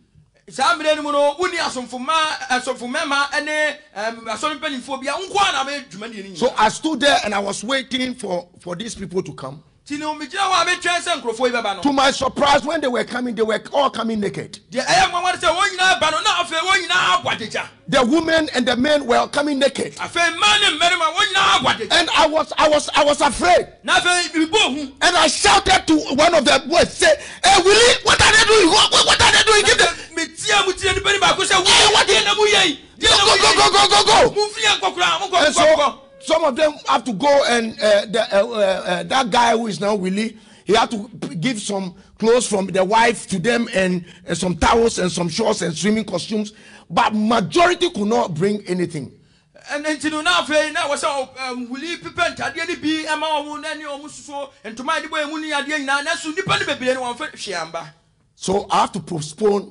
Saa mmerɛ no mu no woni asomfomɛma ne asɔre bia nko a na mɛdwuma deɛ no So I stood there and I was waiting for, for these people to come. Nti no megyina hɔ a metwɛn sɛ nkurɔfoɔ yi bɛba To no my surprise, when they were coming, they were all coming naked. deɛ ɛyɛ nwanwa sɛ wɔn nyinaa ba no na afei wɔn nyinaa abɔ adagya The women and the men were coming naked. afei mmaa ne mmarima wɔn nyinaa abɔ adagya And I was I was I was afraid. na afei biribi ohu And I shouted to one of the boys, say, Hey Willie, what are they doing? What, what, what are they doing? Give them metia mu tie nipa ni baako sɛ Hey, what deɛ is- na mu yɛ yi go, deɛ na go, mu go, go, yɛ go, go, go. yi mumfiri yɛ nkɔkora monkɔ And nkɔ so some of them have to go and uh, the, uh, uh, uh, that guy who is now Willie, he had to give some clothes from the wife to them and, and some towels and some shorts and swimming costumes. But majority could not bring anything. ɛnɛ nti no na afei na wɔ sɛ ɛm, wuli pepɛ ntadeɛ no bi ɛma ɔmo na ne ɔmo soso ntoma a yɛde bɔ emu ne adeɛ nyinaa nanso nipa no bebree no wɔmfa hwee amba So I have to postpone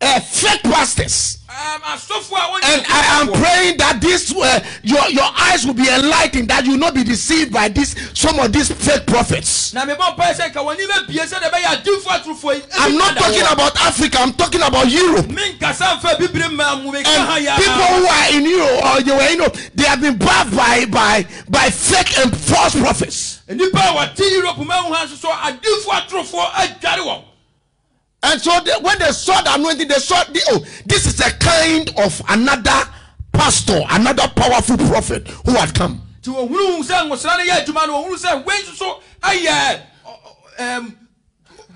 uh, fake pastors. ɛm, asɔfoɔ a wɔnyɛ And I am praying that this uh, your your eyes will be enlightened, that you will not be deceived by this some of these fake prophets. na mebɔ mpae sɛ nka wɔne bɛbie sɛ de bɛyɛ adiifoɔ atorofoɔ yi I'm not talking about Africa, I'm talking about Europe. menkasa mfa bibire ma mu meka ha And people who are in Europe or they were in Europe, they have been bathed by by by fake and false prophets. And so they, when they saw the anointing, they saw the, oh, this is a kind of another pastor, another powerful prophet who had come. nti wɔhunu sɛ nwosra no yɛ adwuma no wɔhunu sɛ wei nso so ayɛ ɔ- ɔ- ɛm,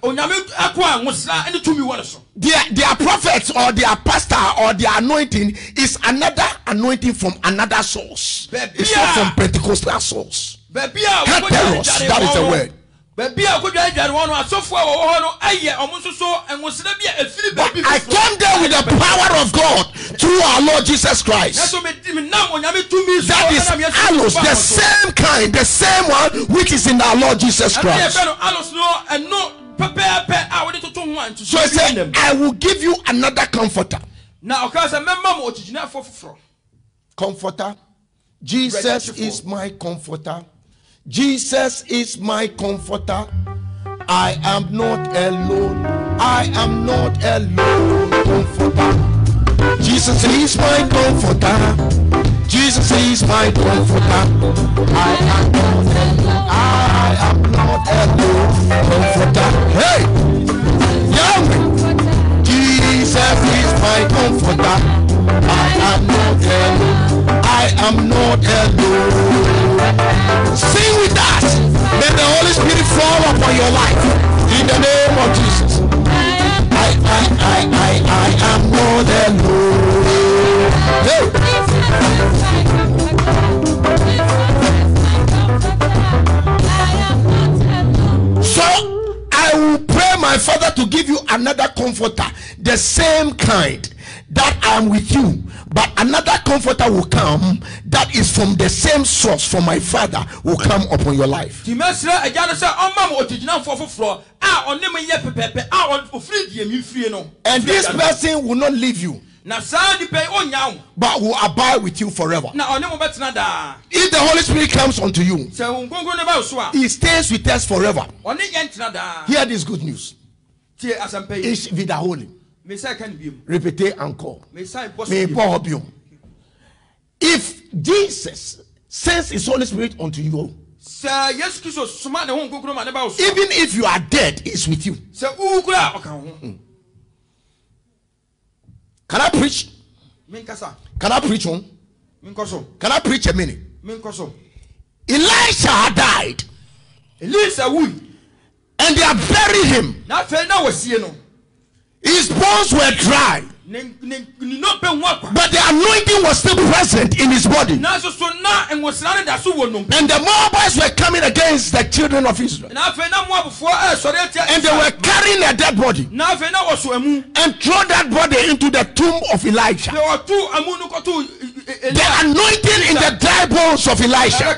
onyame ako a nwosra ne tumi wɔ no so Their their prophets or their pastor or their anointing is another anointing from another source. It's not from Pentecostal source. baabi a Can't wɔkɔdware tell us, dware that is the word. Baabi a wɔkɔdware dware wɔn no asɔfoɔ a wɔwɔ hɔ no ayɛ ɔmo nso so nwosra bi a ɛfiri But baabi I came there with the power of God through our Lord Jesus Christ. nanso medi- menam onyame tumi so That is ɛnam Yesu allos, Kristo the baa wɔn so. same kind, the same one which is in our Lord Jesus ɛno yɛ Christ. fɛ no alos no ɛno pɛpɛɛpɛ a wɔde toto ho a ntoso So he bi said, nam. I will give you another comforter. na ɔka sɛ mɛma mo ɔkyikyinafoɔ foforɔ Comforter. Jesus is my comforter. Jesus is my comforter. I am not alone. I am not alone. Comforter. Jesus is my comforter. Jesus is my comforter. I am not alone. I am not alone. Comforter. Hey! Yahweh! Jesus is my comforter. I am not alone. I am not alone. Sing with us. Let the Holy Spirit fall upon your life. In the name of Jesus. I, I, I, I, I am not alone. Hey. So I will pray my father to give you another comforter, the same kind that I am with you. But another comforter will come that is from the same source from my father will come upon your life. And this person will not leave you, na saa nipa yi ɔnya wo but will abide with you forever. na ɔne mo bɛtena daa If the Holy Spirit comes unto you, sɛ wo nkonkron no ba wo so a He stays with us forever. ɔne yɛ ntena daa Hear this good news. Yi Ish vida holy. mesa ka ne biom Repete encore. mesa bɔ May so biom. Paul help you. If Jesus sends His Holy Spirit unto you, sɛ yesu kristo soma ne ho nkonkron ma ne ba wo so a, even if you are dead, He's with you. sɛ wowu kora a ɔka wo ho Can I preach? menkasa Can I preach on? menkɔ so Can I preach a minute? menkɔ so Elisha had died, elisa wui and they have buried him. His bones were dry, but the anointing was still present in his body. nanso so na nwosra no da so wɔ nnompe And the Moabites were coming against the children of Israel, na afei na moabfoɔ ɛsɔre atia and they were carrying a dead body. Na afei na wɔso amu. And throw that body into the tomb of Elijah. Sɛ wɔto amu no kɔto The anointing in the dry bones of Elisha,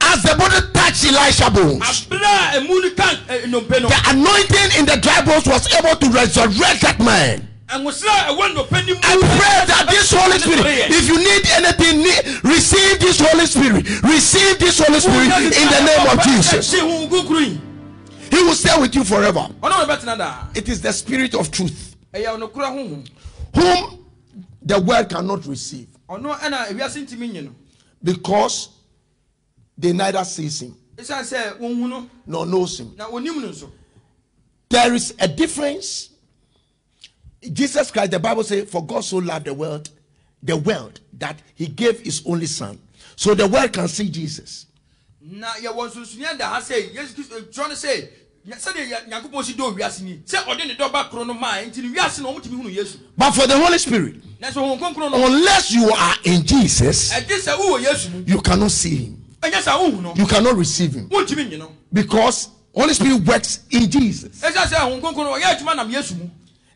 as the body touched Elisha bones, aberɛ a emu no ka eh, the anointing in the dry bones was able to resurrect that man. nwosra a ɛwɔ nnompe no mu I pray that this Holy Spirit, if you need anything, need, receive this Holy Spirit. Receive this Holy Spirit in the name of Jesus. Ɛkyi ho nkunkuru yi He will stay with you forever. ɔno wɔn bɛtena daa It is the Spirit of truth, ɛyɛ ɔnokora honhom whom the world cannot receive ɔno ɛna ewiase ntumi nye no because they neither sees him ɛsiane sɛ wɔnhu no nor knows him. na wɔnim no nso There is a difference. Jesus Christ, the Bible says, For God so loved the world, the world, that he gave his only son. So the world can see Jesus. na nsonsonoɛ da ha sɛ yesu kristo twerɛ no sɛ nya- sɛdeɛ Nya- nyankopɔn si dɔ wiase ni sɛ ɔde ne dɔba koro no maa nti wiase na ɔmotumi hunu yesu But for the Holy Spirit, nanso honhom kronkron no unless you are in Jesus, ɛgye sɛ wowɔ yesu mu you cannot see him. ɛnyɛ sɛ wohu no You cannot receive him. wontumi nye no Because Holy Spirit works in Jesus. ɛsiane sɛ honhom kronkron no ɔyɛ adwuma nam yesu mu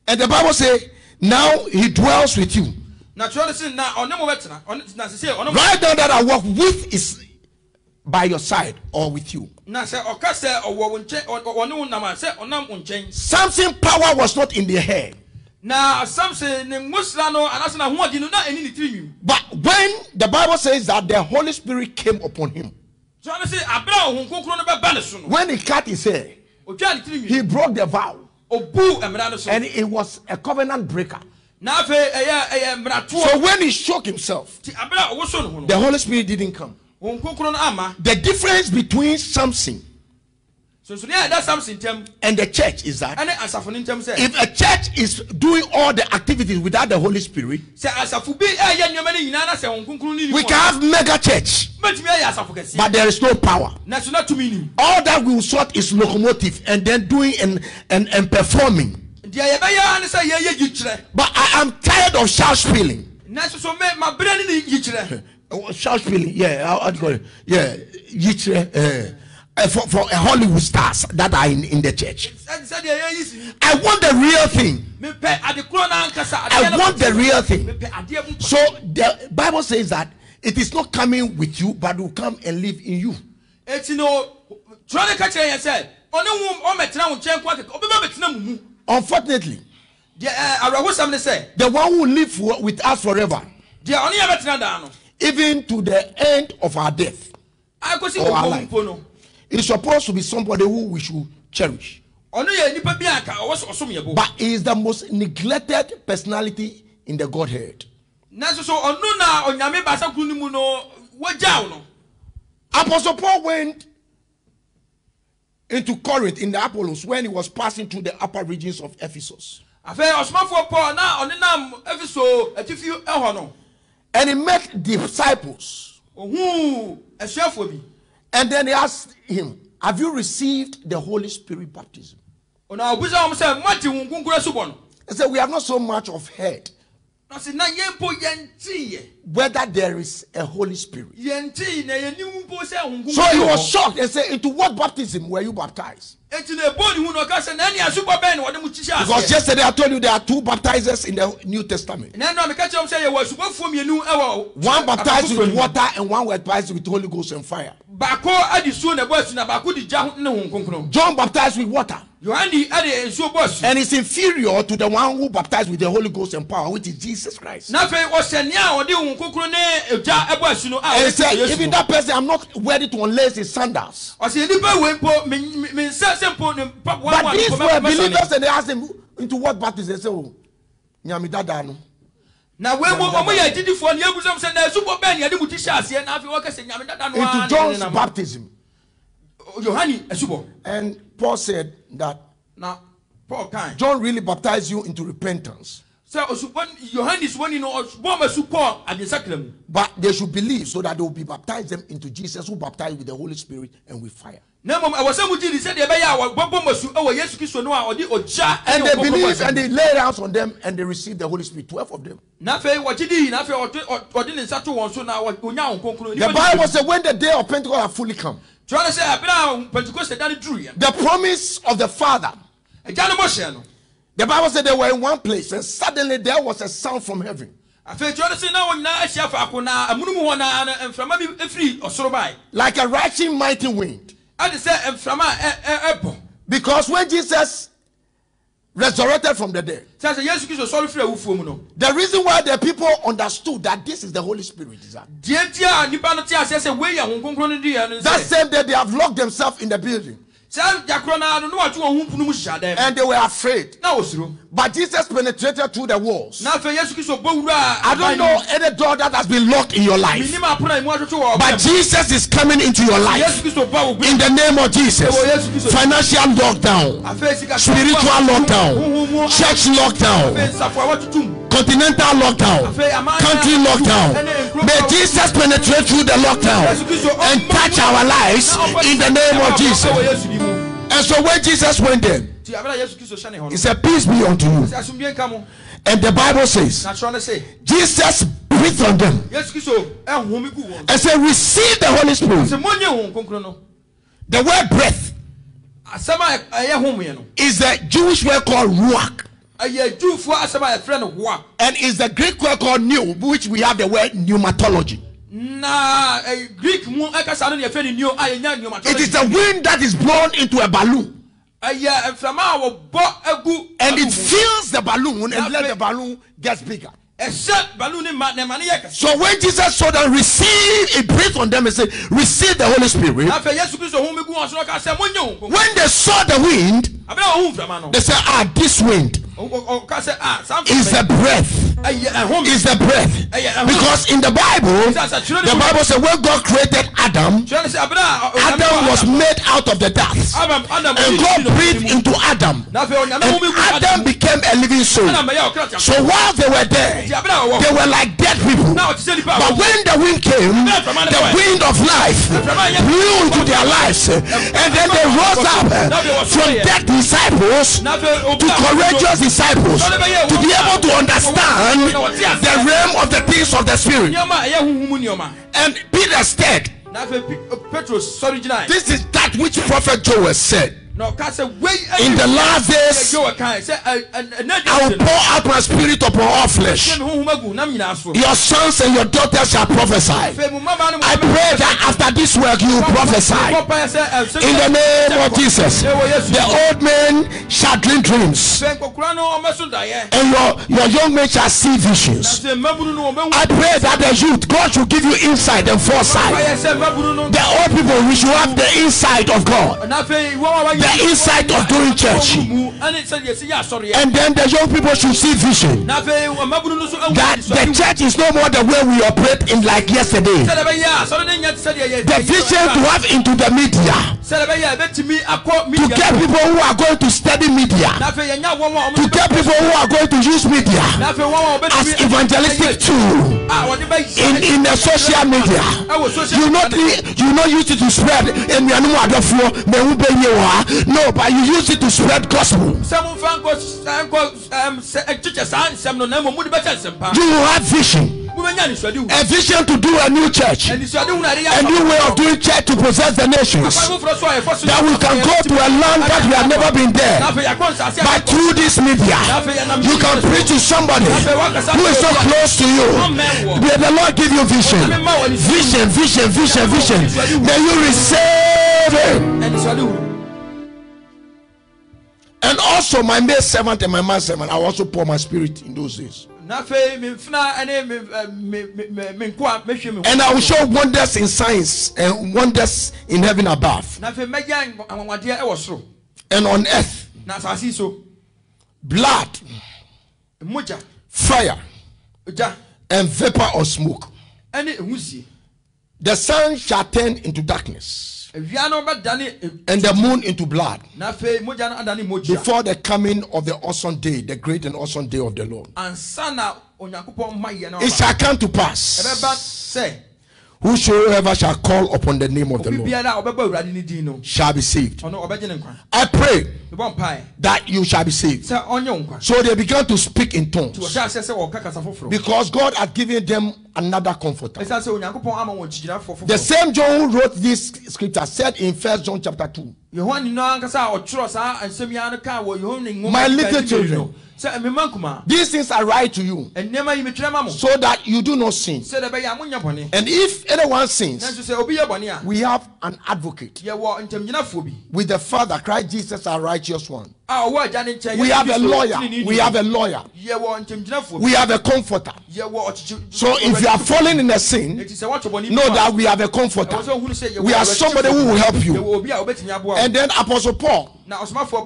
And the Bible says, now he dwells with you. na twerɛ no se na ɔne mo bɛtena ɔne- na sɛ sɛ ɔne mo Right now that I walk with is by your side or with you. na sɛ ɔka sɛ ɔwɔ wo nkyɛn ɔne wo nam a sɛ ɔnam wo nkyɛn Something power was not in their hair. na samson ne nwosra no anaasɛ nahoɔden no na ɛni ne tiri nwim But when the Bible says that the Holy Spirit came upon him, twerɛ no se aberɛ a honhom kronkron no bɛba ne so no when he cut his hair, ɔtwa ne tiri he nwim broke the vow. ɔbu mmara no so And it was a covenant breaker. na afei ɛyɛ ɛyɛ mmaratoɔ So when he shook himself, nti aberɛ a ɔwoso ne ho no the Holy Spirit didn't come. Honhom kronkron no ama The difference between Samson sonsoni a ɛda samson ntam and the church is that ɛne asafo no ntam sɛ if a church is doing all the activities without the Holy Spirit, sɛ asafo bi ɛyɛ nneɛma no nyinaa na sɛ honhom kronkron no we can have mega church, bɛtumi ayɛ asafo kɛseɛ but there is no power. nanso na tumi nim All that we will sort is locomotive and then doing and, and, and performing. deɛ yɛbɛyɛ ne sɛ yɛyɛ yikyerɛ But I am tired of shout spilling. nanso so me maberɛ ne ne yikyerɛ Shout spilling, yeah, how, how do you call it? Yeah, yitre, uh, uh, for, for uh, Hollywood stars that are in, in the church. Sɛ- sɛdeɛ yɛyi si ni I want the real thing. mepɛ ade korɔ no ankasa I want the real thing. mepɛ adeɛ mu So the Bible says that it is not coming with you, but will come and live in you. eti no twerɛ no ka kyerɛ yɛn sɛ ɔne wo ɔmɛtena wo nkyɛn ko akɛkɛ ɔbɛba bɛtena mu mu Unfortunately, deɛ ɛɛ awerɛhosɛm ne sɛ the one who live with us forever, deɛ ɔne yɛ bɛtena daa no even to the end of our death, akɔsi Oh, I wɔkɔ like. mpo no is supposed to be somebody who we should cherish. ɔno yɛ nipa bi a ka ɔwɔ sɛ ɔsom yɛ bo but he is the most neglected personality in the Godhead. nanso so ɔno na onyame baasa kuru no mu no wɔgyaw no Apostle Paul went into Corinth in the Apollos when he was passing through the upper regions of Ephesus. afei ɔsomafoɔ paul na ɔne nam efiso atifi ɛhɔ no And he met disciples. ohun asuafoɔ bi And then he asked him, Have you received the Holy Spirit baptism? moate wɔn nkunkura so bɔ no He said, We have not so much of heard Whether there is a Holy Spirit. So he was shocked and said, Into what baptism were you baptized? Because yesterday I told you there are two baptizers in the New Testament. One baptized with water and one baptized with Holy Ghost and fire. John baptized with water. Yohane ɛde nsuo bɔ asu And it's inferior to the one who baptized with the Holy Ghost and power, which is Jesus Christ. na afei ɔhyɛ nea a ɔde ho nkonkron ne gya ɛbɔ asu no a And he ɔde said, Yesu even no. that person, I'm not ready to unlace his sandals. ɔsɛ nipa wei mpo me me me nsa sɛ mpo ne mpa wɔn But these were believers and they asked him, into what baptism? They said, oh, nyame dada no. na wei mu ɔmo yɛ agyidifoɔ ne yɛbu sɛm sɛ na asubɔ bɛn ne yɛde mu ti hyɛ aseɛ na afei wɔkɛ sɛ nyame dada no Into ara John's ne nenam. baptism. yohane asubɔ And Paul said that na paul John really baptized you into repentance. sɛ osubɔ yohane subɔni no ɔbɔ ma su paul adensakra mu But they should believe so that they will be baptized them into Jesus, who baptized with the Holy Spirit and with fire. na mmom ɛwɔ sɛ mo gyi di sɛdeɛ ɛbɛyɛ a wɔbɔ ma su ɛwɔ yesu kristo no a ɔde ogya And they believe and they lay hands on them and they receive the Holy Spirit. Twelve of them. na afei wɔgye di na afei ɔde ɔ- ɔde ne nsa to wɔn so na wɔ- onya wɔn konkro The Bible said when the day of Pentecost had fully come, twerɛ no sɛ ɛberɛ a pentecost da no duruyɛ the promise of the Father, agya no mɔhyɛ no the Bible said they were in one place and suddenly there was a sound from heaven. afei twerɛ no sɛ na wɔn nyinaa ahyia faako na amunumu hɔ na na mframa bi efiri ɔsoro bae like a rushing mighty wind. Because when Jesus resurrected from the dead, sɛ yesu kristo sɔre firi awufuo mu no. The reason why the people understood that this is the Holy Spirit is that deɛ nti a nipa no te aseɛ sɛ wei konkro no diɛ no that same day they have locked themselves in the building saa gyakorɔ no no na wɔtwe wɔn ho mpunu mu hyehyɛ dan mu. And they were afraid. na But Jesus penetrated through the walls. na afei yesu kristo bɔ wura a I don't know any door that has been locked in your life, wɔ but Jesus is coming into your yesu life kristo ba wɔ in the name of Jesus. Financial lockdown, afei sika spiritual lockdown, church afei lockdown, continental lockdown, country lockdown. May Jesus penetrate through the lockdown and touch our lives in the name of Jesus. And so when Jesus went there, nti abɛrɛ yesu kristo hyɛ ne hɔ he said, Peace be unto you. sɛ asomdwe nka mo And the Bible says, na twerɛ no se Jesus breathed on them yesu kristo ɛhome gu wɔn and said, Receive the Holy Spirit. sɛ monyɛ ho konkro no The word breath asɛm a ɛyɛ homeɛ no is the Jewish word called ruach. Ɛyɛ adwufoɔ asɛm a yɛfrɛ no hoa And is the Greek word called new, which we have the word pneumatology. na ɛyɛ greek mu ɛkasa no ne yɛfrɛ no neo a yɛnya nneɔma It is the wind that is blown into a balloon. Ɛyɛ mframa eh, a wɔbɔ agu and it fills the balloon and let the balloon get bigger. ɛhyɛ balloon ne ma ne ma ne yɛ So when Jesus saw them receive, he breathed on them and said, Receive the Holy Spirit. na afei yesu kristo home gu wɔn so no ɔka sɛ monyɛ ho konkro When they saw the wind, abɛrɛ ɔho mframa no. they said, Ah, this wind ɔ- ɔka sɛ ah is the breath. ɛhome Is the breath. Because in the Bible, the Bible says when God created Adam, twerɛ no sɛ abɛrɛ a ɔ- Adam was made out of the dust. And God breathed into Adam. na afei onyame And Adam became a living soul. Adam bɛyɛ ɔkra tia So while they were there, nti abɛrɛ a wɔwɔ they were like dead people. na ɔte sɛ nipa a But when the wind came, the wind of life blew into their lives. And then they rose up from dead disciples to courageous disciples to be able to understand the realm of the things of the spirit. And Peter said, This is that which prophet Joel said. Na ɔka sɛ wei In the last days, yɛwɔ kan sɛ ɛ- ɛ- ɛnɛ I will pour out my spirit upon all flesh. sɛ me honhom agu nam nyinaa so Your sons and your daughters shall prophesy. afei mo mmabaa no mo I pray that after this work you will prophesy. Wɔpaeɛ sɛ, ɛ, sɛ- In the name of Jesus, the old men shall dream dreams, Afei nkɔkora no ɔmɛso daeɛ and your, your young men shall see visions. sɛ mmabunu no ɔmɛhu I pray that the youth, God should give you insight and foresight. Wɔpaeɛ sɛ mmabunu no The old people, we should have the insight of God. na afei wɔn a wɔayɛ the inside of doing church. mu ɛne sɛdeɛ ɛsi yɛ asɔreɛ And then the young people should see vision. na afei mmabunu no nso ahu That the church is no more the way we operate in like yesterday. sɛdeɛ ɛbɛyɛ a asɔre no nyɛ te sɛdeɛ yɛ The vision to have into the media. sɛdeɛ ɛbɛyɛ a ɛbɛtumi akɔ To get people who are going to study media. na afei yɛnya wɔn a To get people who are going to use media na afei wɔn a as evangelistic tool. a wɔde bɛyɛ in in the social media you not you not use it to spread enuanum adɔfoɔ mehu bɛ yie wɔ ha no but you use it to spread gospel. You have vision. A vision to do a new church. A new way of doing church to possess the nations. That we can go to a land that we have never been there. But through this media you can preach to somebody who is so close to you. May the lord give you vision. Vision vision vision vision. May you receive it And also, my maid servant and my man servant, I also pour my spirit in those days. na afei memfena ɛne me- ɛ, me- me- me- me nkoa mɛhwɛ me ho And I will show wonders in science and wonders in heaven above. Na afei mɛgya anwanwadeɛ ɛwɔ soro and on earth na asase yi so. blood, mogya fire, gya and vapor of smoke. ɛne ɛhusie The sun shall turn into darkness awia no bɛdane ɛ- and the moon into blood na afei mogya no adane mogya before the coming of the awesome day, the great and awesome day of the Lord. ansa na onyankopɔn ma yɛ no It shall come to pass whosoever shall call upon the name of the Lord biara a ɔbɛbɔ awurade ne din no shall be saved. ɔno ɔbɛgye ne nkwa I pray that you shall be saved. sɛ ɔnyɛ wo nkwa So they began to speak in tongues. wɔhyɛ aseɛ sɛ wɔka kasa foforɔ because God had given them another comforter. ɛsiane sɛ onyankopɔn ama wɔn kyigyinafoɔ The same John who wrote this scripture said in First John chapter 2 yohane no ankasa a ɔtwerɛ saa nsɛm yi ara no kaa wɔ yohane nwoma My little children. no, sɛ mema nkuma These things I write to you nneɛma yi metwerɛ ma mo so that you do not sin. sɛdeɛ ɛbɛyɛ a monyɛ bɔne And if anyone sins, nanso sɛ obi yɛ bɔne a we have an advocate yɛwɔ ntamgyinafoɔ bi with the Father, Christ Jesus, our righteous one. A ɔwɔ agya ne nkyɛn We have a lawyer. We have a lawyer. We have a comforter. So if you are falling in a sin, eti sɛ wɔtɔ bɔne know that we have a comforter. sɛ ohunu sɛ yɛwɔ We are somebody who will help you. yɛwɔ obi a obɛtumi aboa wo. And then Apostle Paul,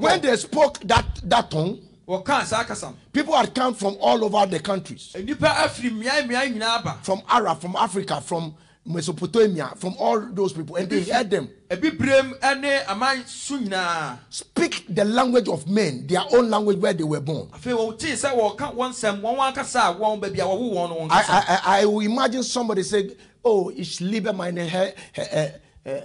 when they spoke that, that tongue, wɔkaa saa kasa no people had come from all over the countries. nnipa afiri mmeae mmeae nyinaa ba from Arab, from Africa, from Mesopotamia, from all those people, and they heard them ebi birem ne aman so nyinaa speak the language of men, their own language where they were born. afei wɔtee sɛ wɔka wɔn nsɛm wɔn wɔn ankasa a wɔn baabi a wɔwo wɔn wɔn kasa I, I, I will imagine somebody saying, Oh, ich liebe meine Herr, äh, äh,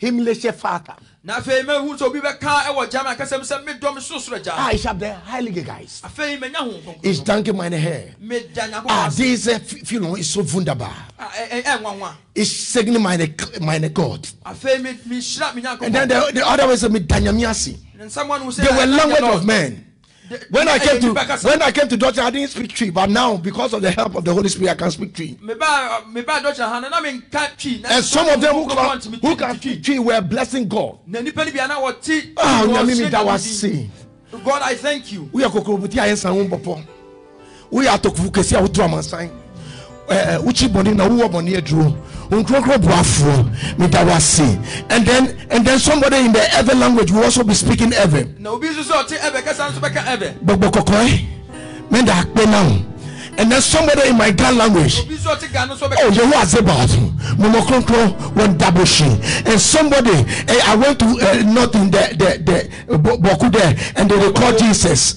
himmlische Vater. Na afei mahu sɛ obi bɛka ɛwɔ gyama akasɛm sɛ medɔ me sorosoro Ah, agya ich habe den Heiligen Geist. afei manya ho Ich nkronkron danke meine Herr. meda Ah, nyankopɔn ase diese Fühlung ist so wunderbar. Ah, ɛ- ɛ- ɛnwanwa Ich segne meine, meine Gott. afei me- mehyira me And then nyankopɔn the, the other way is mit Danyamiasi. ne nsɛm a no sɛ They were ɛnyɛ language Lord. of men. De- When I ɛyɛ came to nnipa kasa. when I came to Dutch, I didn't speak Twi, but now because of the help of the Holy Spirit, I can speak Twi. meba meba dɔkya ha no na menka twi na And some of them who can, ntumi who twi can twi. speak Twi were blessing God. na nipa no bia na wɔte Ah, wɔn onyame mi hyɛ da Nyame wase. din. god i thank you woyɛ kokorobuti a yɛnsa ho mbɔpɔ woyɛ atɔkofo kɛse a wotu amansan ɛɛ wokyi bɔne na wowɔ bɔne aduro nkurokuro boafoɔ meda wase and then and then somebody in the Ewe language will also be speaking Ewe na obi nso sɛ ɔte ɛbɛ kasa nso bɛka ɛbɛ gbɔgbɔ kɔkɔɛ meda akpɛ now and then somebody in my Ga language. Obi nso ɔte ga Oh, Yehu Azebat, Momo Kronkro, one Dabushi, and somebody. eh, I went to uh, not in the the the Boku there, and they, call Jesus.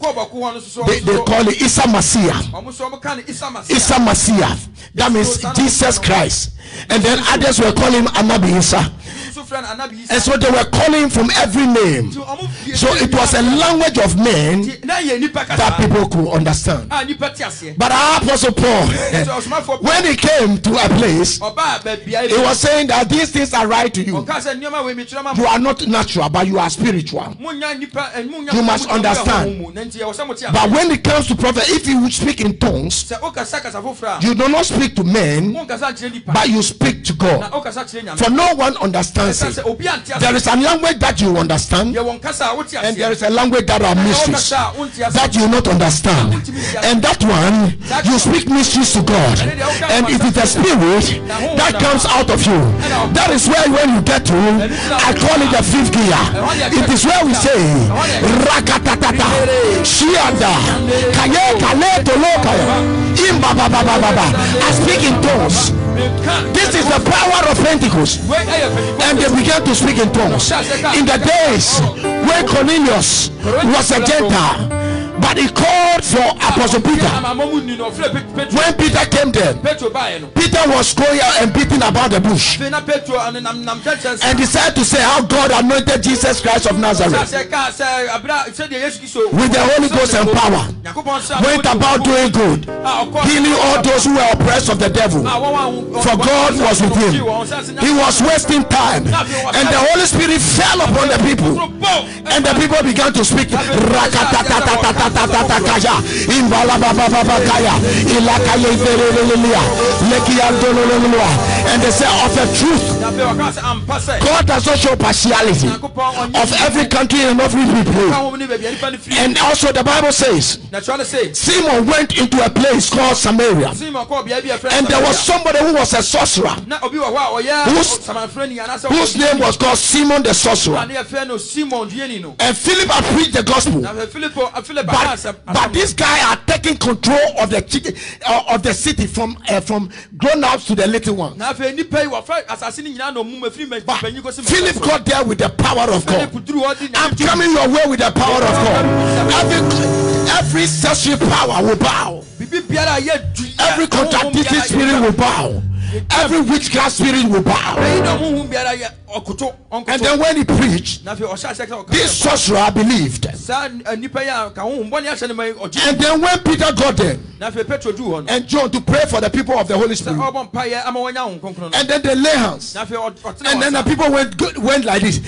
They, kɔ bɔko hɔ no nso so they call it Isa Messiah. ɔmo nso ɔmo ka no isa Messiah. That means Jesus Christ. And then others were calling him Anabi Isa. nso frɛ no anabi isa And so they were calling him from every name. nti ɔmo fie So it was a language of men Nti na yɛ nipa that people could understand. a nipa te aseɛ But our Apostle Paul, when he came to a place, he was saying that these things are right to you. ɔka sɛ nneɛma wei mekyerɛ ma You are not natural, but you are spiritual. monya nipa eh, monya You must understand honhom mu, na nti nti ɛwɔ sɛ mote But when it comes to prophet, if you speak in tongues, sɛ wokasa kasa foforɔ a you do not speak to men, wonkasa nkyerɛ nipa but you speak to God. wokasa kyerɛ nyame. For no one understands it. sɛ obi ante There is a language that you understand, yɛwɔ nkasa a wote and there is a language that are mysteries wokasa a wonte ase that you not understand. And that one, you speak mysteries to God. And if it is the spirit that comes out of you. That is where when you get to, I call it the fifth gear. It is where we say, Rakatatata, Shianda, Kaye, Kale, Tolo, Kaya, Imba, ba, ba, ba, ba, ba. I speak in tongues. This is the power of Pentecost. And they began to speak in tongues. In the days when Cornelius was a Gentile, but he called for Apostle Peter. amama mu ni no ɔfrɛ Pet- petro When Peter came there, petro baeɛ no Peter was going out and beating about the bush. afei na petro ɛno nam nam kyɛnkyɛn And decided to say how God anointed Jesus Christ of Nazareth sɛ ka sɛ abira sɛdeɛ yesu kristo with the Holy Ghost and power. Went about doing good, healing all those who were oppressed of the devil. For God was with him. He was wasting time. And the Holy Spirit fell upon the people. And the people began to speak. Rakatatatatatatataya. Imbalabababakaya. Ilakaya iberelelelea. Lekiandololololua. And they say of the truth. God does not show partiality of every country and every people. And also the Bible says Simon went into a place called Samaria. And there was somebody who was a sorcerer a Whose- whose name was called Simon the sorcerer. And Philip preached the gospel. aka But, but this guy had taken control of the chi- uh, of the city from uh, from grown ups to the little ones. But Philip got there with the power of God. I'm coming your way with the power of God. Every every sorcery power will bow. Every contradicting spirit will bow. Every witchcraft spirit will bow. And then when he preached, this sorcerer believed. And then when Peter got there and John to pray for the people of the Holy Spirit, and then they lay hands. And then the people went went like this.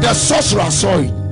The sorcerer saw it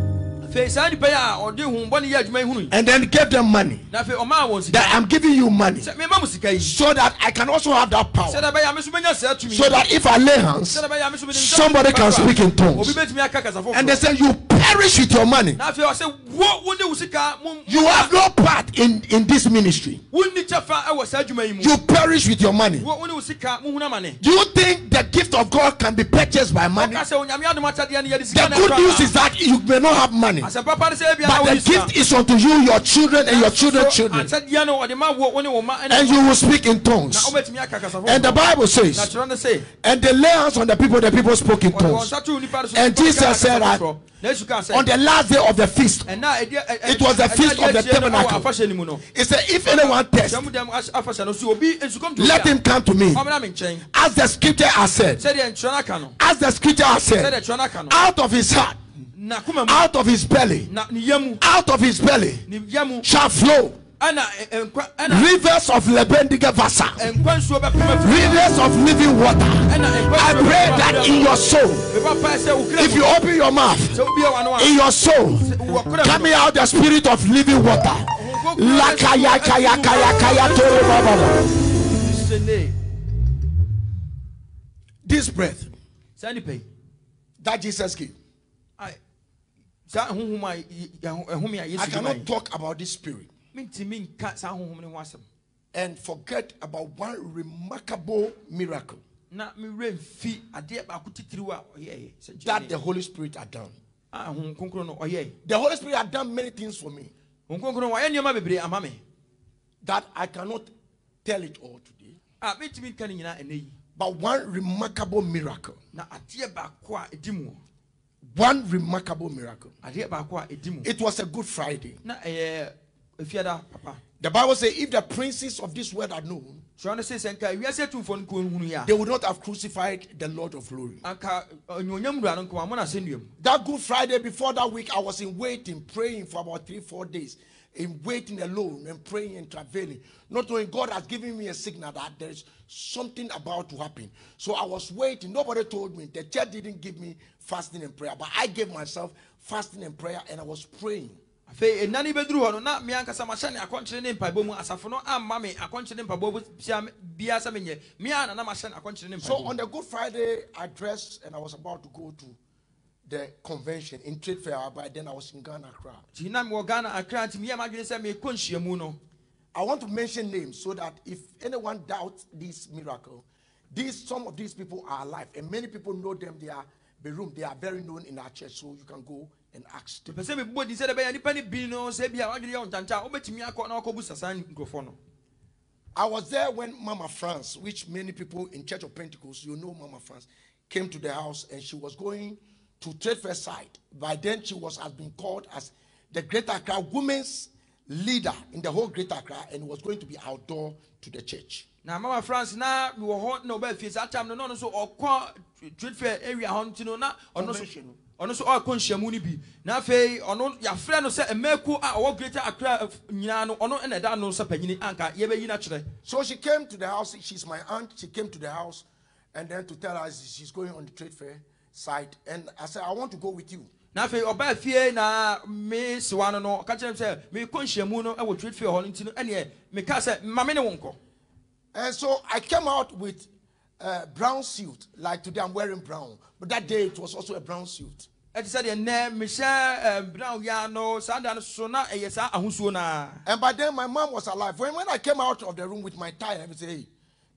and then gave them money. na afei ɔmaa wɔn sika That I'm giving you money sɛ mema mo sika yi so that I can also have that power. sɛdeɛ ɛbɛyɛ a me so bɛnya saa tumi So that if I lay hands, sɛdeɛ ɛbɛyɛ a me so bɛnya nsa somebody can speak in tongues. obi bɛtumi aka kasa And they said, You perish with your money. na afei ɔsɛ wo wo ne wo sika mo You have no part in, in this ministry. wonni kyɛfa ɛwɔ saa adwuma yi mu You perish with your money. wo wo ne wo sika mo huna ma ne Do you think the gift of God can be purchased by money? ɔka sɛ onyame adom akyɛdeɛ no yɛde The good news is that you may not have money, asɛm papa no sɛ ebia na but the gift is unto you, your children, and your children's children. akyɛdeɛ no ɔde ma wo wo ne wo ma ɛna And you will speak in tongues. wobɛtumi aka kasa foforɔ And the Bible says, kyerɛ no se and they lay hands on the people, the people spoke in tongues. nsa too nipa no so And Jesus said that foforɔ. na yesu kaa sɛ On the last day of the feast, It was the feast of the akyire no ɛwɔ tabernacle. afahyɛ no mu no it said, If anyone thirsts, Sɛ modɛm as- afahyɛ no so obi nsukɔm to let him come to me. ɔmena me nkyɛn As the scripture has said, sɛdeɛ nkyerɛ no aka no as the scripture has said, kyerɛ no aka no out of his heart, na koma mu out of his belly, out of his belly. Ne yam mu shall flow. Ɛna ɛ- ɛ- nkwa ɛna rivers of lebendige vasa, nkwa nsuo bɛpem rivers of living water. I pray that in your soul, Mebɔ mpaeɛ sɛ wo kra if you open your mouth, sɛ wobie w'ano a, in your soul, coming out the spirit of living water. This breath that Jesus gave, ai, saa honhom a y- y- ɛhome a I yesu de ma cannot talk about this spirit. Mentimi nka saa honhom no ho asɛm. And forget about one remarkable miracle. Na mewerɛ mfi adeɛ baako titiriw a ɔyɛɛ sɛ that the Holy Spirit had done. a honhom kronkron no ɔyɛɛ. The Holy Spirit had done many things for me. Honhom kronkron no wayɛ nneɛma bebree ama me. That I cannot tell it all today. a mentimi nka no nyinaa ɛnɛ yi. But one remarkable miracle, one remarkable miracle. adeɛ baako a ɛdi mu It was a Good Friday. na ɛyɛ afiada papa The Bible says, if the princes of this world had known, sɔrɔ no sɛ sɛ nka wiase atumfoɔ no kɔ nhunu yi they would not have crucified the Lord of glory. anka onyonyam wura no nkɔma mo na asɛnnua mu That Good Friday, before that week, I was in waiting, praying for about three, four days. In waiting alone and praying and travailing, not knowing God has given me a signal that there is something about to happen. So I was waiting. Nobody told me. The church didn't give me fasting and prayer, but I gave myself fasting and prayer and I was praying. afei eh, ɛna ne bɛduru hɔ no na me ankasa mahyɛ ne akɔnkyere ne mpaebɔ mu asafo no ah, amma me akɔnkyere ne mpaebɔ biara sɛ menyɛ mea na na mahyɛ ne akɔnkyere ne So on the Good Friday, I dressed and I was about to go to the convention in trade fair. By then I was in Ghana, Accra. nti na mewɔ ghana akra nti meyɛ m'adwene sɛ merekɔ nhyiamu no I want to mention names so that if anyone doubts this miracle, these some of these people are alive, and many people know them. They are Berum. They are very known in our church, so you can go and ask them. mepɛ sɛ mebobɔ din sɛ dɛ bɛyɛ nnipa no bi no sɛ bia wadwene yɛ wo nkyantya a wobɛtumi akɔ na wakɔbu sa saa nkurɔfoɔ no I was there when Mama France, which many people in Church of Pentecost, you know Mama France, came to the house and she was going to Trade Fair side. By then, she was has been called as the Greater Accra women's leader in the whole Greater Accra and was going to be outdoor to the church. Now, mama france na mewɔ hɔ na ɔbaa fie saa time. no no, ɔno nso ɔkɔ trade fair area hunting nti no na ɔno nso Convention. ɔno nso ɔrekɔ nhyiamu no bi na afei ɔno yɛafrɛ no sɛ mmaako a ɔwɔ greater akra eh, nyinaa no ɔno ɛna ɛda no sɛ panyini anka yɛbɛyi no akyerɛ So she came to the house. She's my aunt. She came to the house and then to tell us she's going on the trade fair side. And I said, I want to go with you. na afei ɔbaa fie na me sewa no no ɔka kyerɛ sɛ merekɔ nhyiamu no ɛwɔ trade fair hɔ no nti no ɛneɛ meka sɛ ma me ne wo nkɔ And so I came out with a brown suit. Like today, I'm wearing brown. But that day, it was also a brown suit. ɛte sɛ deɛ nnɛ mehyɛ eh, brown ya no saa da no so na ɛyɛ saa ahosuo naa And by then, my mom was alive. When, when I came out of the room with my tie, I said, hey,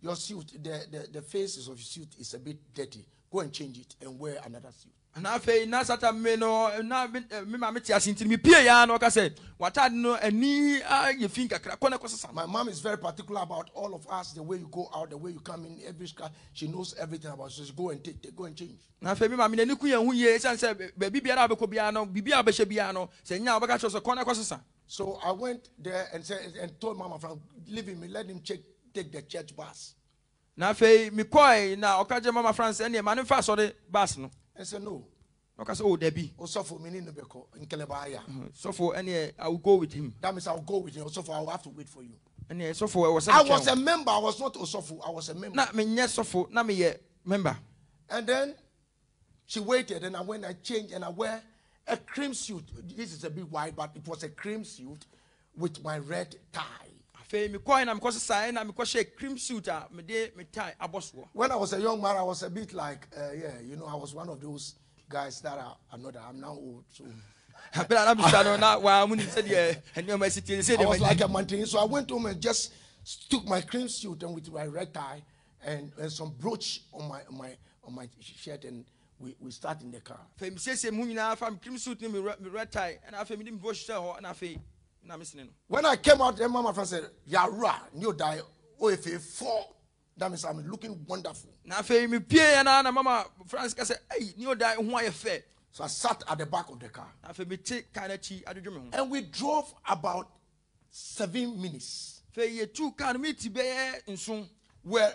your suit, the, the, the faces of your suit is a bit dirty. Go and change it and wear another suit. na afei na sata me no na me eh, me ma mete ase mepie ya na ɔka sɛ watade no ani ayɛ fi nkakra kɔ na kɔsesa My mom is very particular about all of us, the way you go out, the way you come in, every car. She knows everything about us. So go and take, take, go and change. na afei me ma me n'ani ku yɛn ho yie ɛsiane sɛ baabi biara a wobɛkɔ biara no biribi a wobɛhyɛ biara no sɛ nya a wobɛka kyerɛ sɛ kɔ na kɔsesa So I went there and said and told Mama France, leave him, let him check, take the church bus. Na afei mekɔe na ɔka kyerɛ mama france ɛneɛ ma ne mfa asɔre bas no I said, no. ɔka sɛ oh, o dabi Also for me, no beko, in Kelebaya. sɔfo ɛneɛ i will go with him That means I'll go with you. Also for I'll have to wait for you. ɛneɛ sɔfo ɛwɔ sɛ I was a member. I was not Osofu. I was a member. na menyɛ sɔfo na meyɛ member And then she waited, and I went and changed, and I wear a cream suit. This is a bit wide, but it was a cream suit with my red tie. Afei mekɔe na mekɔsesae na mekɔhyɛ cream suit a mede me tie abɔ When I was a young man, I was a bit like, uh, yeah, you know, I was one of those guys that are, are not. I'm now old, so bɛla na bisa no na waa mu nim sɛdeɛ nneɛma asi tie sɛ I was like a mountain. So I went home and just took my cream suit and with my red tie and, and some brooch on my on my on my shirt, and we, we start in the car. Afei mesiesie me ho nyinaa fa me cream suit ne me re- me red tie ɛna afei mede mebɔ hyehyɛ hɔ na afei na mesene no When I came out, then Mama France said, Yara, new die, oh, if you fall, that means I'm looking wonderful. na afei mepie ɛ na na mama france ka sɛ ei ne ɔda ho ayɛ So I sat at the back of the car. na afei mete kaa no akyi adwodwo me ho And we drove about seven minutes. afei yɛtu kaa no meti We're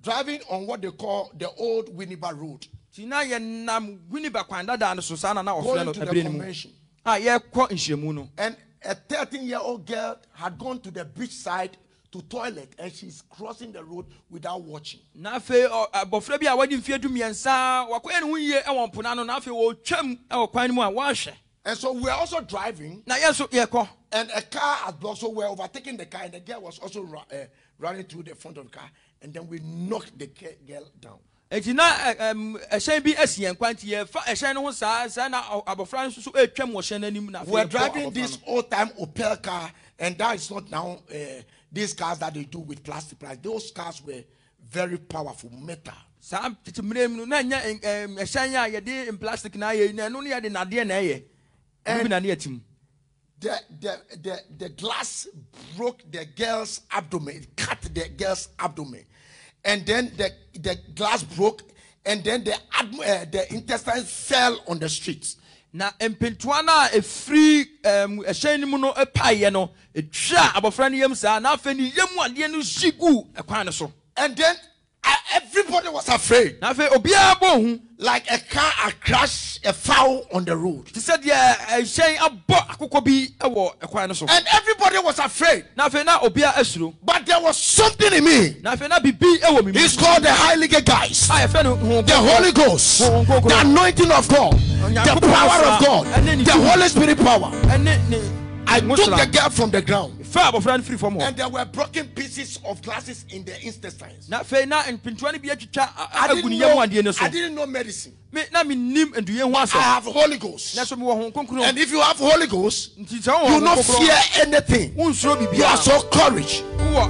driving on what they call the old Winneba Road, nti na yɛnam winiba kwan dadaa no so saa na na going to the abire no mu convention. a yɛkɔ And a 13 year old girl had gone to the beach side to toilet and she's crossing the road without watching. na afei abɔfra bi a wadi mfeɛ du mmiɛnsa wakɔyɛ ne ho yie wɔ mpona no na afei wɔtwam wɔ kwan no mu a wɔahwɛ And so we're also driving, na yɛn nso yɛkɔ and a car had blocked. So we're overtaking the car, and the girl was also uh, running through the front of the car. And then we knocked the girl down. Nti na ɛhyɛn bi asi yɛn kwan nti yɛfa ɛhyɛn no ho saa saa na abɔfra nso so ɛretwam wɔ hyɛn no anim na We're driving this old time Opel car, and that is not now uh, these cars that they do with plastic. plastic. Those cars were very powerful, metal. saa tete mmerɛ mu no na ɛm, ɛhyɛn a yɛde plastic na ayɛ na ɛno no yɛde nadeɛ na ɛyɛ ɛno bi na ne yɛtim The, the, the, the glass broke the girl's abdomen, it cut the girl's abdomen. And then the, the glass broke, and then the, uh, the intestines fell on the streets. na mpentoa no a ɛfiri ɛm, ɛhyɛn no mu no paeɛ no ɛtwa abɔfra no yam saa na afei ne yam adeɛ no hyi gu ɛkwan no so And then Everybody was afraid. Like a car a crash, a foul on the road. She said, Yeah, And everybody was afraid. But there was something in me. It's called the Holy guys, the Holy Ghost, the anointing of God, the power of God, the Holy Spirit power. I took the girl from the ground. ɔfɛ abɔfra no firi fam hɔ. and there were broken pieces of glasses in the intestines. na fɛ na mpintuwa bi atwitwa agu ni yamu adeɛ ne so. I didn't know medicine. mi na mi nim nduye ho asɛm. I have holy ghost. na so mi wɔ ho nkonkoro. and if you have holy ghost. nti sɛ wɔn ho you no fear anything. n suro bibi. you are so courage. wɔ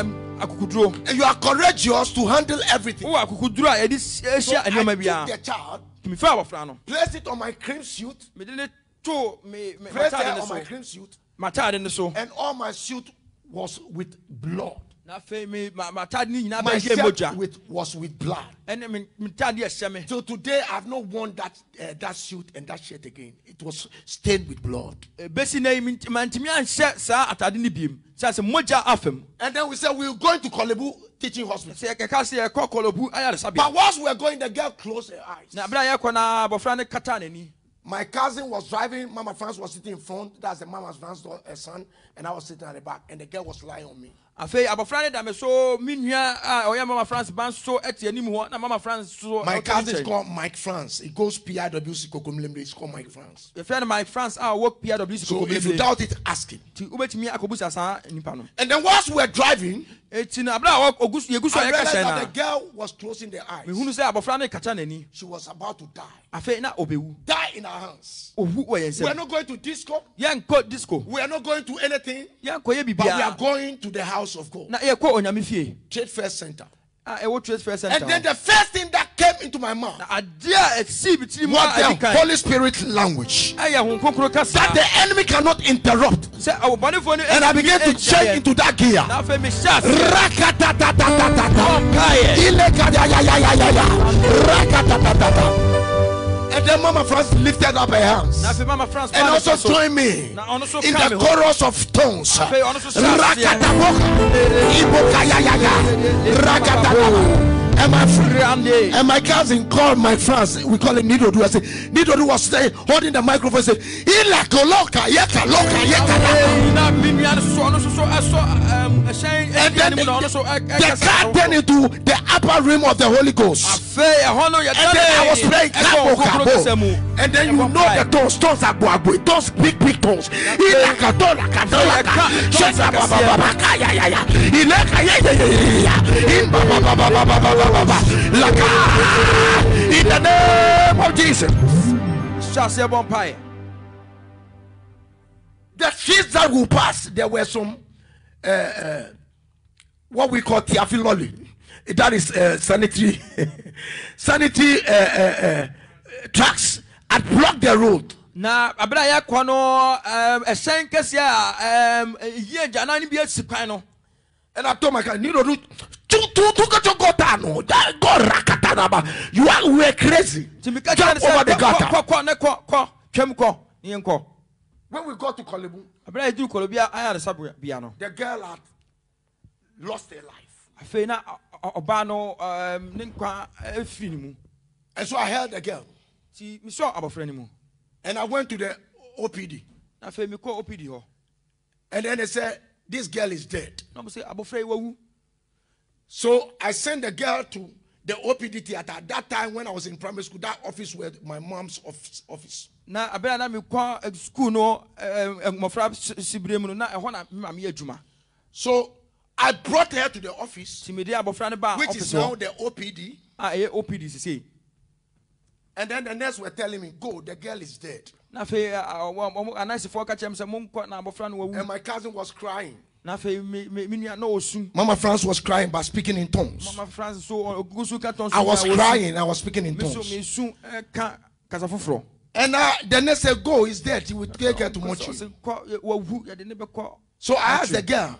um, akukuduro. and you are courageous to handle everything. wɔ akukuduro a yɛde ehyia nneɛma bi a. so I took the child. tumi fɛ abɔfra no. place it on my cream suit. mi de ne to mi. place it on my cream suit m'ataade ne so. and all my suit was with blood. n'afɛn mi ma ma taade ni nyinaa bɛ jɛ moja. my shirt with was with blood. ɛnna mi mi taade yɛ sɛmɛ. till today i have not worn that uh, that suit and that shirt again it was stained with blood. bẹ́sì náà mi ma ntumi à ń ṣe ni bìí mu sáà sẹ moja afẹ́m. and then we said we were going to Kolobu teaching hospital. sɛ kɛkɛ se yɛ kɔ Kolebu ayaresabea. but once we were going the girl closed her eyes. na abira yɛ kɔ na abɔfra ne kata n'ani. My cousin was driving. Mama France was sitting in front. That's the Mama France's uh, son, and I was sitting at the back. And the girl was lying on me. afei abɔfra no da me so me nua a ɔyɛ mama france ban so ɛte anim hɔ na mama france so My cousin is called Mike France. He goes PIWC Kokomlemle. It's called Mike France. yɛfrɛ no mike france a ɔwɔ pwc So if you doubt it, ask him. nti wobɛtumi akɔbusa saa nipa no And then whilst we were driving, ɛti na berɛ a ɔgu so- yɛgu so a I yɛka realized hyɛn that the girl was closing the eyes. mehunu sɛ abɔfra kata n'ani She was about to die. afei na ɔbɛwu Die in our hands. ɔwu wɔ yɛn We are not going to disco. disco We are not going to anything. But we are going to the house of God. na yɛkɔ onyame fie Trade Fair Center. Ɛwɔ trade fair And center then hɔ. the first thing that came into my mouth adeɛ a ɛsii bi tiri mu a was adi the kan Holy Spirit language. ɛyɛ ho kronkro kasa That the enemy cannot interrupt. sɛ awobɔnefoɔ no And I began to change into that gear. na afei mehyɛ aseɛ Rakatatatata. ɔkaeɛ Ilekadayayayaya. Rakatatata. And then Mama France lifted up her hands. na afei mama france And also join me na ɔno so in the chorus of tones. Afei, ɔno nso hyɛ aseɛ. Rakataboka. Ibokayayaya. Rakatatata. And my friend, and my cousin called my friends. We call him Nidodu. I said, Nidodu was there holding the microphone. Said, Ilaka loka, yeka loka, yeka loka. And then the car turned into the upper rim of the Holy Ghost. And then I was praying, Kabo, Kabo. And then you know the tongues, tongues are Guagwe, tongues, big, big tongues. In the name of Jesus. The ships that will pass, there were some uh, what we call tiafiloli. That is uh, sanitary sanitary uh, uh, uh, tracks had blocked the road. na abira yɛ kɔ no ɛhyɛn kɛseɛ a yie gyanan bi esi kwan no. ɛna tó ma ka ní ìrònú tuntun kẹtọ gọta nù gọ rakata nàbà you are we are crazy. tìmí over the sẹ kọ kọ kọ ne kọ kọ twẹmu kọ ní yẹn kọ when we got to Kolebu, the girl had lost her life. And so I held the girl. And I went to the OPD. And then they said, This girl is dead. So I sent the girl to the OPD theater. At that time, when I was in primary school, that office was my mom's office. office. na abere a na mekɔ eh, school no ɛm, ɛm, mmɔfra si- sibire mu na ɛhɔ na mema meyɛ adwuma So I brought her to the office, nti mede abɔfra no which is now the OPD. a ɛyɛ opd sisei And then the nurse were telling me, Go, the girl is dead. na afei a- a- ɔmo- ɔmo- anansifoɔ ka kyerɛ m sɛ monkɔ na no And my cousin was crying. Mama France was crying but speaking in tongues. Mama France so I was crying, I was speaking in tongues. And I, the next day, go is dead. He will take her to Mochi. So I asked the girl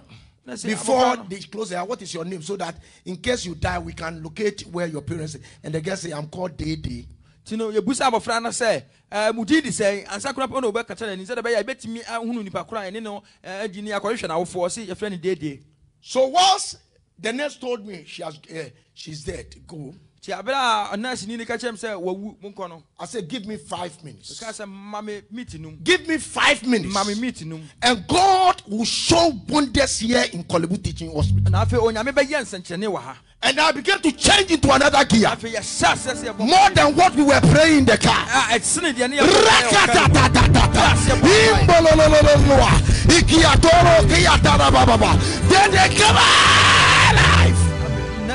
before they close her, what is your name? So that in case you die, we can locate where your parents are. And the girl said, I'm called Day Day nti no yɛbusa abɔfra no sɛ ɛɛ, mo din de sɛn ansa kora pɛ na wɔbɛka kyerɛ n'ani sɛdeɛ ɛbɛyɛ a yɛbɛtumi ahunu nipa kora ɛne no ɛɛ, adi ne akɔhwehwɛ n'awofoɔ ɔse yɛfrɛ no deedie So whilst The nurse told me she has, uh, she's dead. Go. Nti abere nurse ni ni ka kyerɛ m sɛ wawu mu nkɔ no I said, give me five minutes. ka sɛ ma meet num Give me five minutes. ma meet num And God will show wonders here in Korle Bu Teaching Hospital. na afei onyame bɛyɛ nsɛnkyerɛnne wɔ ha And I began to change into another gear. afei yɛhyɛ asɛ sɛ yɛbɔ More than what we were praying in the car. a ɛsene deɛ ne.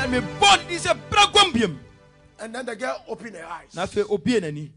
Na mebɔ di sɛ bra guam biam And then the girl opened her eyes. na afei obie n'ani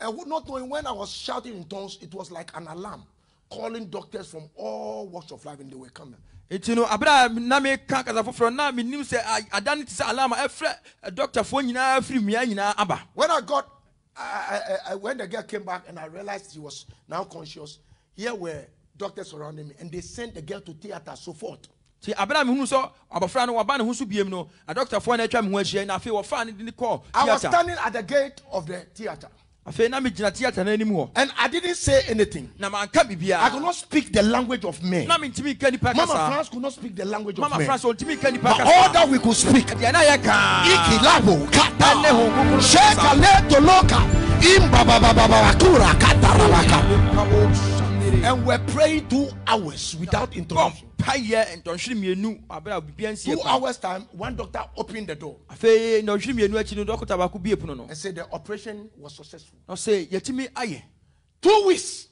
And would not knowing when I was shouting in tongues, it was like an alarm calling doctors from all walks of life, and they were coming. nti no abere a na meka kasa foforɔ na menim sɛ a- ada no te sɛ alama ɛfrɛ dɔktafoɔ nyinaa firi mmea nyinaa aba When I got, I, I, I, when the girl came back and I realized she was now conscious, here were doctors surrounding me, and they sent the girl to theater so forth. Nti abere a mehunu sɛ abɔfra no ne ho so biem no adɔktafoɔ no atwa me ho ahyia na afei wɔfaa ne de ne kɔɔ I was theatre standing at the gate of the theater, afei na megyina theatre no anim hɔ and I didn't say anything. na manka I could biribiaa not speak the language of men. na mentimi nka nipa Mama kasa France could not speak the language of mama men. france ɔntimi nka nipa But all kasa that we could speak. deɛ na yɛkaa Ikilabo kata. Ane ho kukuru Sheka leto loka. Praying two hours without bɔ interruption. Mpayɛ ntɔnhwere mmienu abere a bibia nsie Two hours time, one doctor opened the door. Afei ntɔnhwere mmienu akyi no dɔkota baako bie pono and said the operation was successful. na ɔsɛ yɛtumi ayɛ Two weeks, na ɔtwe mmienu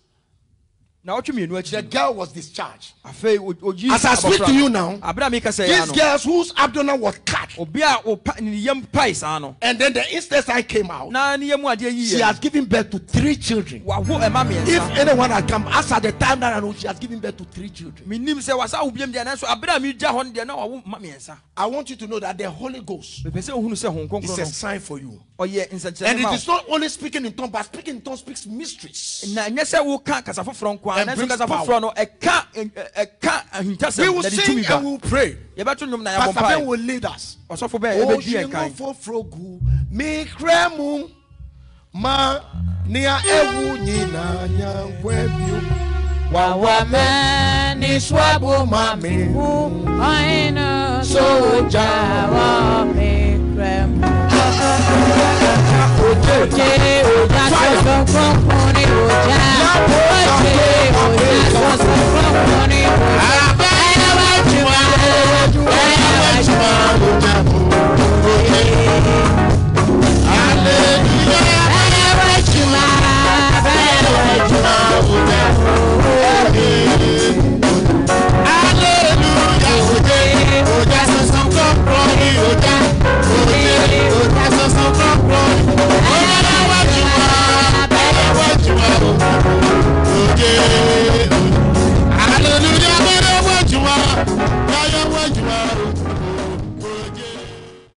the akyi no girl was discharged. afei o- oyi As I speak abɔfra to no. you now, abere a meka sɛ these yɛ no girls whose abdomen was cut, obi a ɔpa ne yam pae saa no and then the intestine came out. na ne yam adeɛ She yiyɛ has given birth to three children. waho ɛma If mmiɛnsa anyone had come, as at the time that I know, she has given birth to three children. menim sɛ wasa wo biam deɛ nanso abere a megya hɔ no deɛ na wawo ma mmiɛnsa I want you to know that the Holy Ghost mepɛ sɛ wohunu sɛ hon is a kronkron sign for you. No ɔyɛ And nsɛnkyerɛnne it ma is wo not only speaking in tongues, but speaking in tongues speaks mysteries. na ɛnyɛ sɛ woka kasa foforɔ nko a And nanso brings kasa power. foforɔ no ɛka ɛ- ɛ- ɛka We ahintasɛm will na de sing tumi and ba we will pray. yɛbɛto nnwom na yɛabɔ Pastor Ben mpae will lead us. ɔsɔfo bɛɛ Oh, ɛbɛdi yɛn kan for frogu, me kremu, ma nia ewu nyina nyankwe biu. Wawameni swabu mamimu Aina soja wa mikrem Oje oja soso fọkùnrin oja oje oja soso fọkùnrin oja ayawa juma ayawa juma oja.